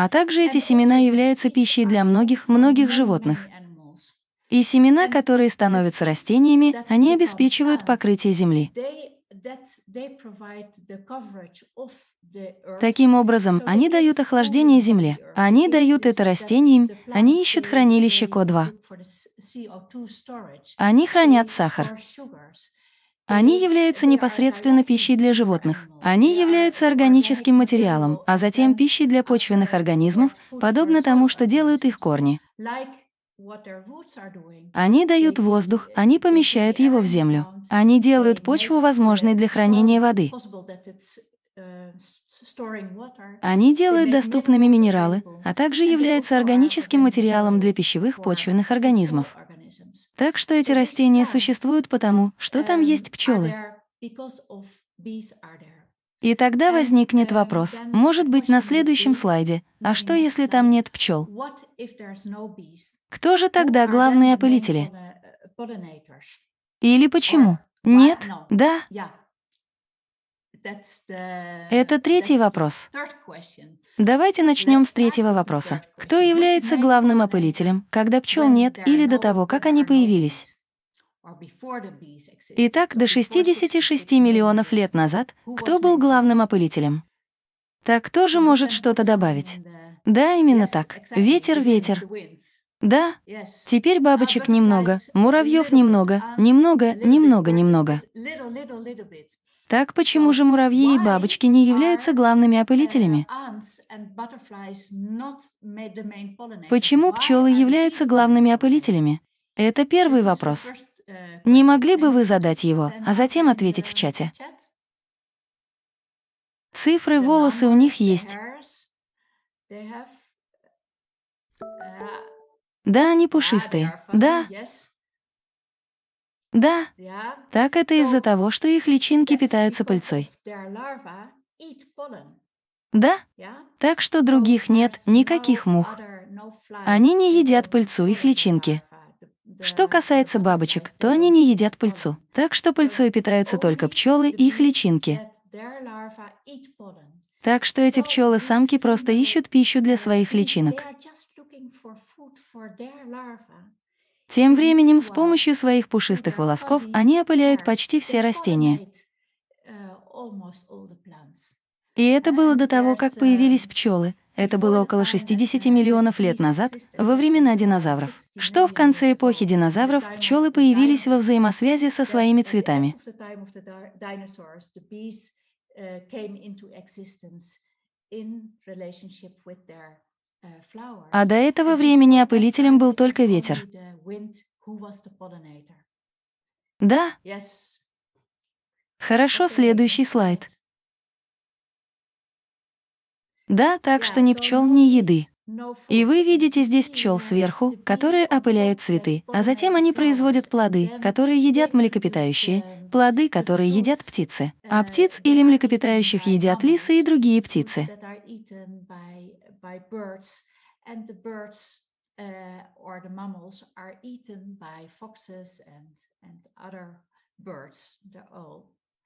А также эти семена являются пищей для многих-многих животных. И семена, которые становятся растениями, они обеспечивают покрытие земли. Таким образом, они дают охлаждение земле, они дают это растениям, они ищут хранилище КО2. Они хранят сахар. Они являются непосредственно пищей для животных. Они являются органическим материалом, а затем пищей для почвенных организмов, подобно тому, что делают их корни. Они дают воздух, они помещают его в землю. Они делают почву возможной для хранения воды. Они делают доступными минералы, а также являются органическим материалом для пищевых почвенных организмов. Так что эти растения существуют потому, что там есть пчелы. И тогда возникнет вопрос, может быть, на следующем слайде, а что, если там нет пчел? Кто же тогда главные опылители? Или почему? Нет? Да? Это третий вопрос. Давайте начнем с третьего вопроса. Кто является главным опылителем, когда пчел нет или до того, как они появились? Итак, до 66 миллионов лет назад кто был главным опылителем? Так кто же может что-то добавить? Да, именно так. Ветер, ветер. Да, теперь бабочек немного, муравьев немного, немного, немного, немного. Так почему же муравьи и бабочки не являются главными опылителями? Почему пчелы являются главными опылителями? Это первый вопрос. Не могли бы вы задать его, а затем ответить в чате? Цифры, волосы у них есть. Да, они пушистые. Да. Да. Так это из-за того, что их личинки питаются пыльцой. Да. Так что других нет, никаких мух. Они не едят пыльцу, их личинки. Что касается бабочек, то они не едят пыльцу. Так что пыльцой питаются только пчелы и их личинки. Так что эти пчелы-самки просто ищут пищу для своих личинок. Тем временем, с помощью своих пушистых волосков они опыляют почти все растения. И это было до того, как появились пчелы. Это было около 60 миллионов лет назад, во времена динозавров. Что в конце эпохи динозавров пчелы появились во взаимосвязи со своими цветами. А до этого времени опылителем был только ветер. Да? Хорошо, следующий слайд. Да, так что ни пчел, ни еды. И вы видите здесь пчел сверху, которые опыляют цветы, а затем они производят плоды, которые едят млекопитающие, плоды, которые едят птицы. А птиц или млекопитающих едят лисы и другие птицы.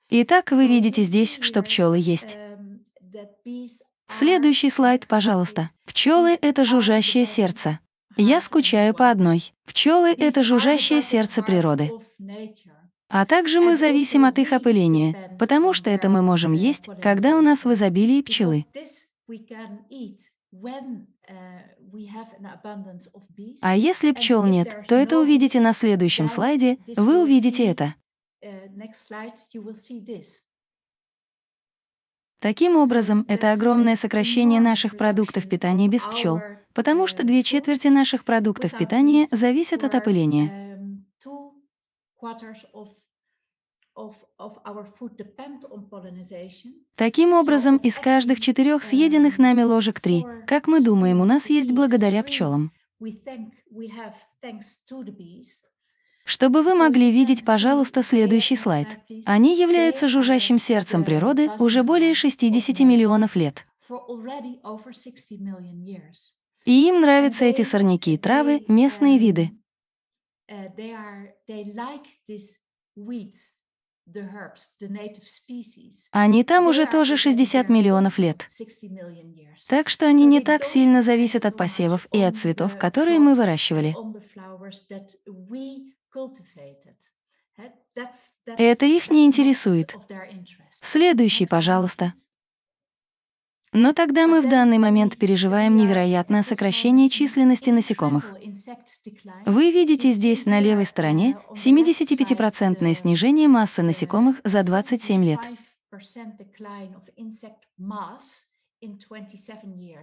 Итак, вы видите здесь, что пчелы есть. Следующий слайд, пожалуйста. Пчелы — это жужжащее сердце. Я скучаю по одной. Пчелы — это жужжащее сердце природы. А также мы зависим от их опыления, потому что это мы можем есть, когда у нас в изобилии пчелы. А если пчел нет, то это увидите на следующем слайде, вы увидите это. Таким образом, это огромное сокращение наших продуктов питания без пчел, потому что две четверти наших продуктов питания зависят от опыления. Таким образом, из каждых четырех съеденных нами ложек три, как мы думаем, у нас есть благодаря пчелам. Чтобы вы могли видеть, пожалуйста, следующий слайд. Они являются жужжащим сердцем природы уже более 60 миллионов лет. И им нравятся эти сорняки и травы, местные виды. Они там уже тоже 60 миллионов лет. Так что они не так сильно зависят от посевов и от цветов, которые мы выращивали. Это их не интересует. Следующий, пожалуйста. Но тогда мы в данный момент переживаем невероятное сокращение численности насекомых. Вы видите здесь на левой стороне 75% снижение массы насекомых за 27 лет.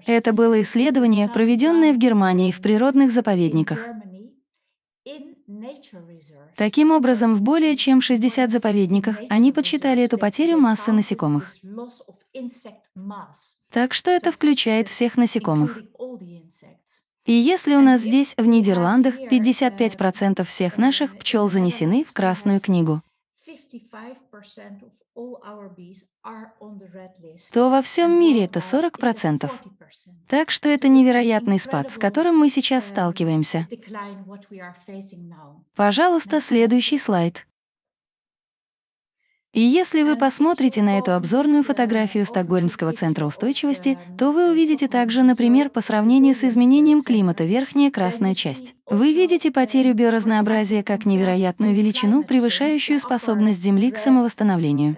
Это было исследование, проведенное в Германии в природных заповедниках. Таким образом, в более чем 60 заповедниках они подсчитали эту потерю массы насекомых. Так что это включает всех насекомых. И если у нас здесь, в Нидерландах, 55% всех наших пчел занесены в Красную книгу, то во всем мире это 40%. Так что это невероятный спад, с которым мы сейчас сталкиваемся. Пожалуйста, следующий слайд. И если вы посмотрите на эту обзорную фотографию Стокгольмского центра устойчивости, то вы увидите также, например, по сравнению с изменением климата верхняя красная часть. Вы видите потерю биоразнообразия как невероятную величину, превышающую способность Земли к самовосстановлению.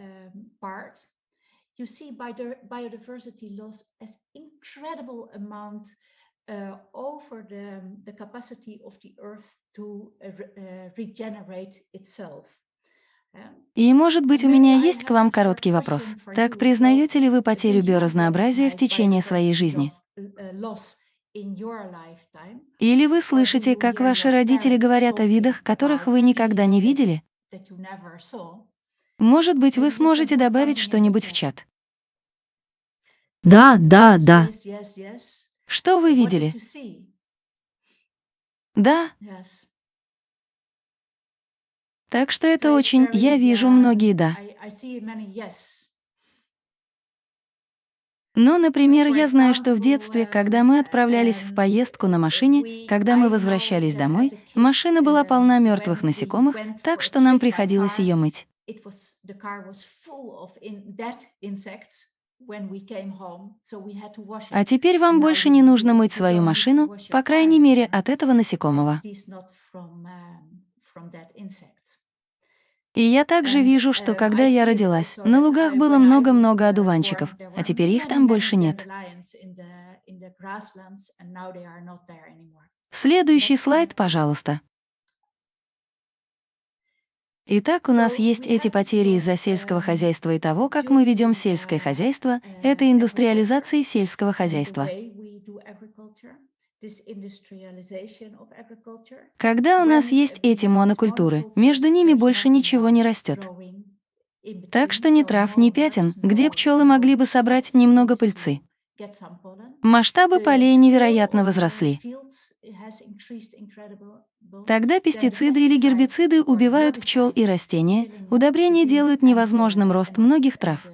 И, может быть, у меня есть к вам короткий вопрос. Так признаете ли вы потерю биоразнообразия в течение своей жизни? Или вы слышите, как ваши родители говорят о видах, которых вы никогда не видели? Может быть, вы сможете добавить что-нибудь в чат? Да, да, да. Что вы видели? Да? Так что это очень, я вижу многие «да». Но, например, я знаю, что в детстве, когда мы отправлялись в поездку на машине, когда мы возвращались домой, машина была полна мертвых насекомых, так что нам приходилось ее мыть. А теперь вам больше не нужно мыть свою машину, по крайней мере, от этого насекомого. И я также вижу, что когда я родилась, на лугах было много-много одуванчиков, а теперь их там больше нет. Следующий слайд, пожалуйста. Итак, у нас есть эти потери из-за сельского хозяйства и того, как мы ведем сельское хозяйство, это индустриализация сельского хозяйства. Когда у нас есть эти монокультуры, между ними больше ничего не растет. Так что ни трав, ни пятен, где пчелы могли бы собрать немного пыльцы. Масштабы полей невероятно возросли. Тогда пестициды или гербициды убивают пчел и растения, удобрения делают невозможным рост многих трав.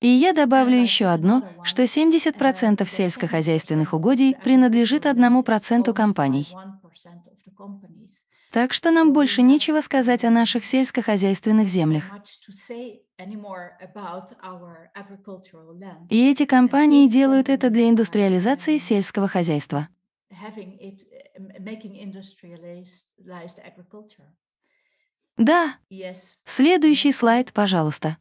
И я добавлю еще одно, что 70% сельскохозяйственных угодий принадлежит одному проценту компаний. Так что нам больше нечего сказать о наших сельскохозяйственных землях. И эти компании делают это для индустриализации сельского хозяйства. Да. Следующий слайд, пожалуйста.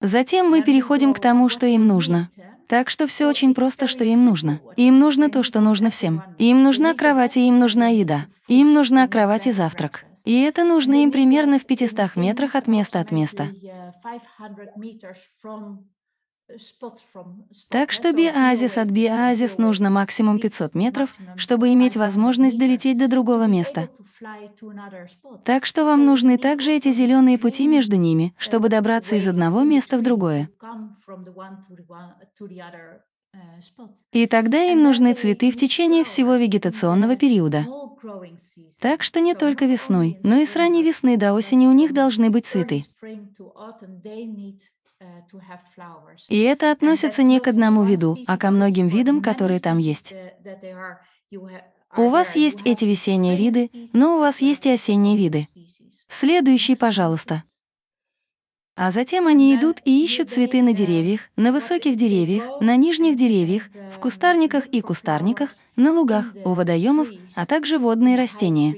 Затем мы переходим к тому, что им нужно. Так что все очень просто, что им нужно. Им нужно то, что нужно всем. Им нужна кровать, и им нужна еда. Им нужна кровать и завтрак. И это нужно им примерно в 500 метрах от места от места. Так что биоазис от биоазис нужно максимум 500 метров, чтобы иметь возможность долететь до другого места. Так что вам нужны также эти зеленые пути между ними, чтобы добраться из одного места в другое. И тогда им нужны цветы в течение всего вегетационного периода. Так что не только весной, но и с ранней весны до осени у них должны быть цветы. И это относится не к одному виду, а ко многим видам, которые там есть. У вас есть эти весенние виды, но у вас есть и осенние виды. Следующий, пожалуйста. А затем они идут и ищут цветы на деревьях, на высоких деревьях, на нижних деревьях, в кустарниках и кустарниках, на лугах, у водоемов, а также водные растения.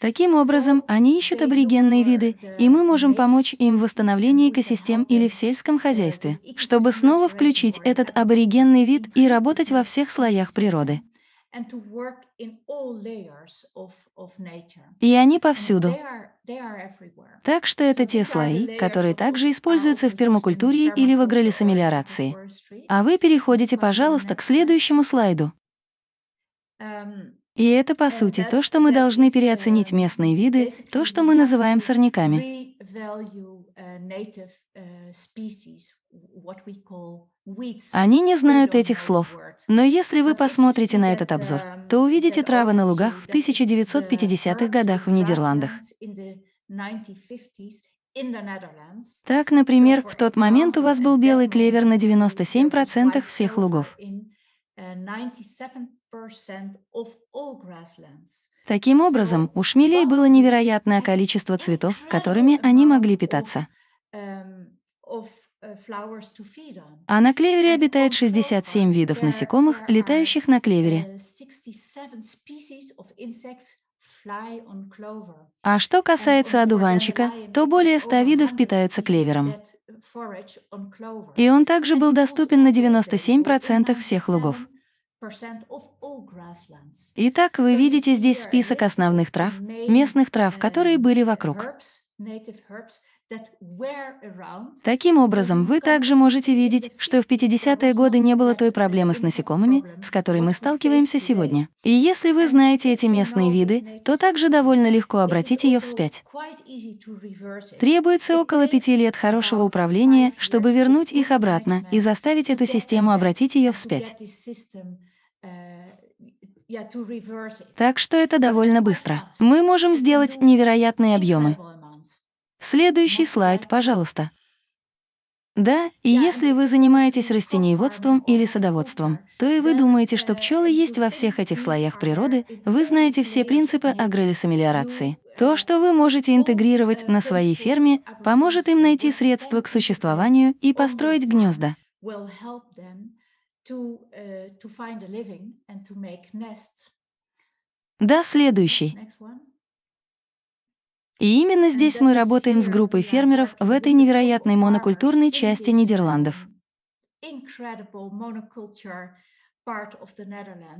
Таким образом, они ищут аборигенные виды, и мы можем помочь им в восстановлении экосистем или в сельском хозяйстве, чтобы снова включить этот аборигенный вид и работать во всех слоях природы. И они повсюду. Так что это те слои, которые также используются в пермакультуре или в агролесомелиорации. А вы переходите, пожалуйста, к следующему слайду. И это, по сути, то, что мы должны переоценить местные виды, то, что мы называем сорняками. Они не знают этих слов. Но если вы посмотрите на этот обзор, то увидите травы на лугах в 1950-х годах в Нидерландах. Так, например, в тот момент у вас был белый клевер на 97% всех лугов. Таким образом, у шмелей было невероятное количество цветов, которыми они могли питаться. А на клевере обитает 67 видов насекомых, летающих на клевере. А что касается одуванчика, то более 100 видов питаются клевером. И он также был доступен на 97% всех лугов. Итак, вы видите здесь список основных трав, местных трав, которые были вокруг. Таким образом, вы также можете видеть, что в 50-е годы не было той проблемы с насекомыми, с которой мы сталкиваемся сегодня. И если вы знаете эти местные виды, то также довольно легко обратить ее вспять. Требуется около пяти лет хорошего управления, чтобы вернуть их обратно и заставить эту систему обратить ее вспять. Так что это довольно быстро. Мы можем сделать невероятные объемы. Следующий слайд, пожалуйста. Да, и если вы занимаетесь растениеводством или садоводством, то и вы думаете, что пчелы есть во всех этих слоях природы, вы знаете все принципы агролесомелиорации. То, что вы можете интегрировать на своей ферме, поможет им найти средства к существованию и построить гнезда. Uh, да, следующий. И именно здесь мы работаем с группой фермеров в этой невероятной монокультурной части Нидерландов.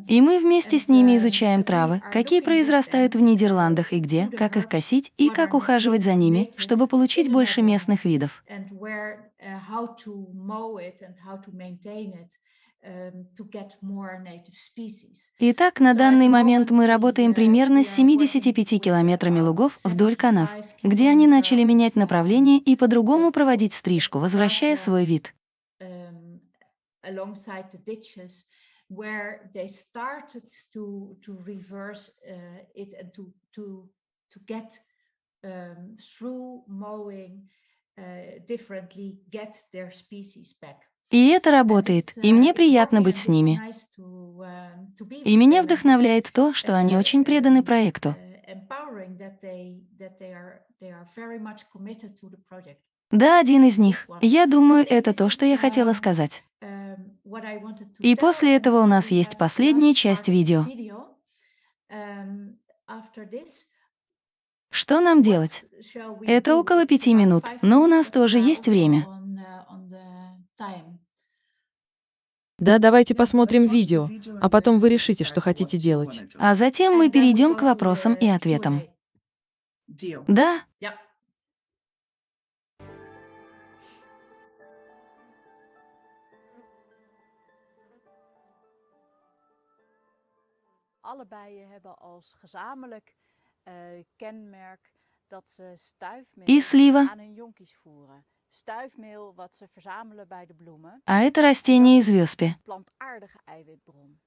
И мы вместе с ними изучаем травы, какие произрастают в Нидерландах и где, как их косить и как ухаживать за ними, чтобы получить больше местных видов. Um. Итак, на данный момент мы работаем примерно с 75 километрами лугов вдоль канав, где они начали менять направление и по-другому проводить стрижку, возвращая свой вид. um, uh, um, through mowing uh, differently get their species back. И это работает, и uh, мне приятно быть с ними. um, И меня вдохновляет то, что они uh, очень преданы um, проекту. uh. Да, один из них. Я думаю, это то, что я хотела сказать. Um, И после этого у нас есть последняя часть видео. Um, Что нам делать? Это около пяти минут, но у нас тоже есть время. uh. Да, давайте посмотрим видео, а потом вы решите, что хотите делать. А затем мы перейдем к вопросам и ответам. Да, eh, и слива. aan hun jonkies voeren. Stuifmeel wat ze verzamelen bij de bloemen. А это растение из веспи. plantaardige eiwitbron.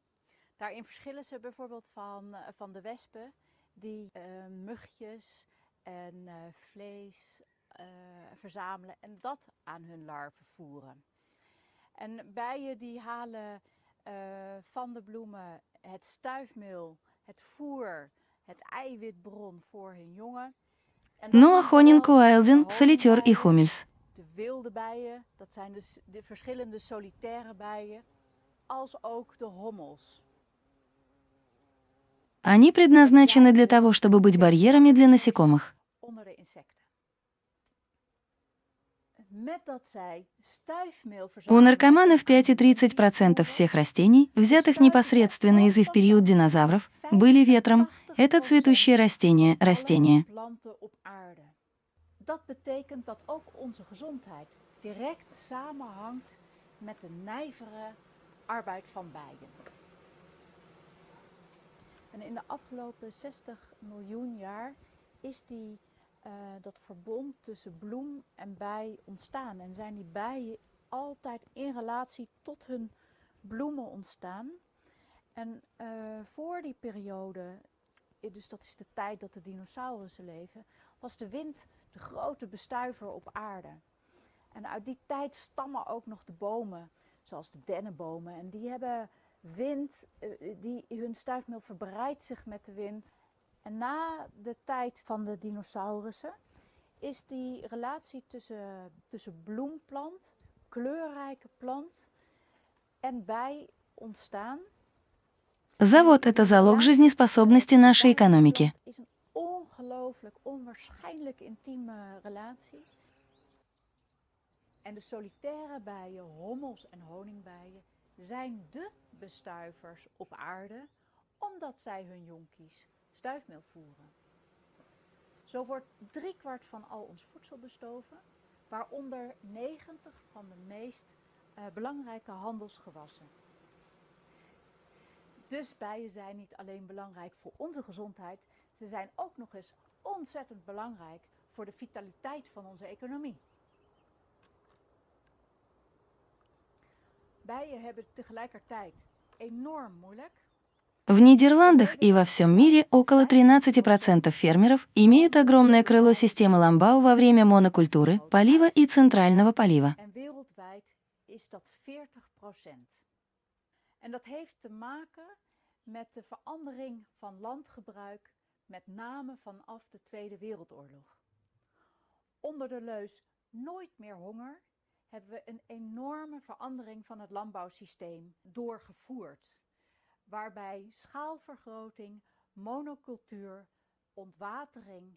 Daarin verschillen ze bijvoorbeeld van, eh, van de wespen, die eh, mugjes en eh, vlees eh, verzamelen en dat aan hun larven voeren. En bijen die halen eh, van de bloemen het stuifmeel, het voer, het eiwitbron voor hun jongen. En dat Ну, doen а Хонинг, vooral Уайлден, de Солитер и honingbijen, Хумельс. De wilde bijen, dat zijn dus de verschillende solitaire bijen, als ook de hommels. Они предназначены для того, чтобы быть барьерами для насекомых. У наркоманов en 5 и 30% всех растений, взятых непосредственно из их период динозавров, были ветром. Это цветущее растение, alle Dat betekent dat ook onze gezondheid direct samenhangt met de nijvere arbeid van bijen. En in de afgelopen 60 miljoen jaar is die, eh, dat verbond tussen bloem en bij ontstaan. En zijn die bijen altijd in relatie tot hun bloemen ontstaan. En eh, voor die periode, eh, dus dat is de tijd dat de dinosaurussen leven, was de wind de grote bestuiver op aarde. En uit die tijd stammen ook nog de bomen, zoals de dennenbomen. En die hebben wind, eh, die, hun stuifmeel verbreidt zich met de wind. En na de tijd van de dinosaurussen is die relatie tussen, tussen bloemplant, kleurrijke plant en bij ontstaan. Завод — это залог жизнеспособности нашей экономики. Ongelooflijk, onwaarschijnlijk intieme relatie. En de solitaire bijen, hommels en honingbijen, zijn de bestuivers op aarde, omdat zij hun jonkies stuifmeel voeren. Zo wordt driekwart van al ons voedsel bestoven, waaronder 90 van de meest eh, belangrijke handelsgewassen. Dus bijen zijn niet alleen belangrijk voor onze gezondheid, ze zijn ook nog eens ontzettend belangrijk voor de vitaliteit van onze economie. Bijen hebben tegelijkertijd enorm moeilijk. В Нидерландах и во всем мире около 13% фермеров имеют огромное крыло системы ламбау во время монокультуры, полива и центрального полива. Is dat 40 En dat heeft te maken met de verandering van landgebruik, met name vanaf de Tweede Wereldoorlog. Onder de leus nooit meer honger hebben we een enorme verandering van het landbouwsysteem doorgevoerd. Waarbij schaalvergroting, monocultuur, ontwatering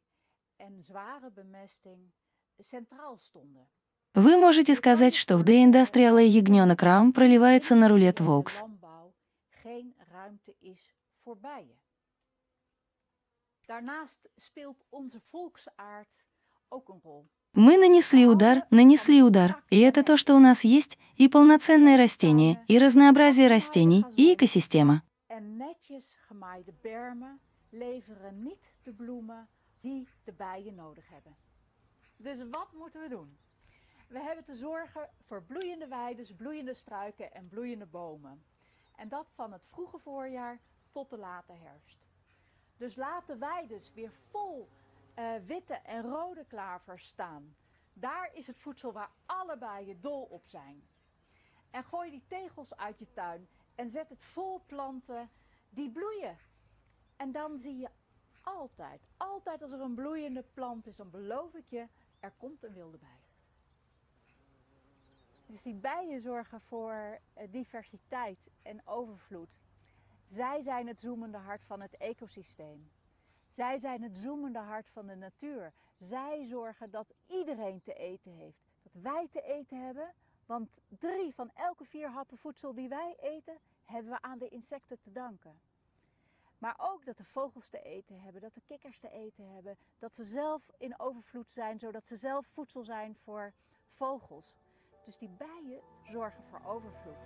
en zware bemesting centraal stonden. Вы можете сказать, что в The Industrial ягнёнок Раум проливается на рулет Волкс. landbouw geen ruimte is voor bijen. Daarnaast speelt onze volksaard ook een rol. Мы нанесли удар, нанесли удар, и это то, что у нас есть, и полноценные растения, и разнообразие растений, и экосистема. En netjes gemaaide bermen leveren niet de bloemen die de bijen nodig hebben. Dus wat moeten we doen? We hebben te zorgen voor bloeiende weides, bloeiende struiken en bloeiende bomen. En dat van het vroege voorjaar tot de late herfst. Dus laat de weides weer vol uh, witte en rode klavers staan. Daar is het voedsel waar alle bijen dol op zijn. En gooi die tegels uit je tuin en zet het vol planten die bloeien. En dan zie je altijd, altijd als er een bloeiende plant is, dan beloof ik je, er komt een wilde bij. Dus die bijen zorgen voor diversiteit en overvloed. Zij zijn het zoemende hart van het ecosysteem. Zij zijn het zoemende hart van de natuur. Zij zorgen dat iedereen te eten heeft. Dat wij te eten hebben, want drie van elke vier happen voedsel die wij eten, hebben we aan de insecten te danken. Maar ook dat de vogels te eten hebben, dat de kikkers te eten hebben, dat ze zelf in overvloed zijn, zodat ze zelf voedsel zijn voor vogels. Dus die bijen zorgen voor overvloed.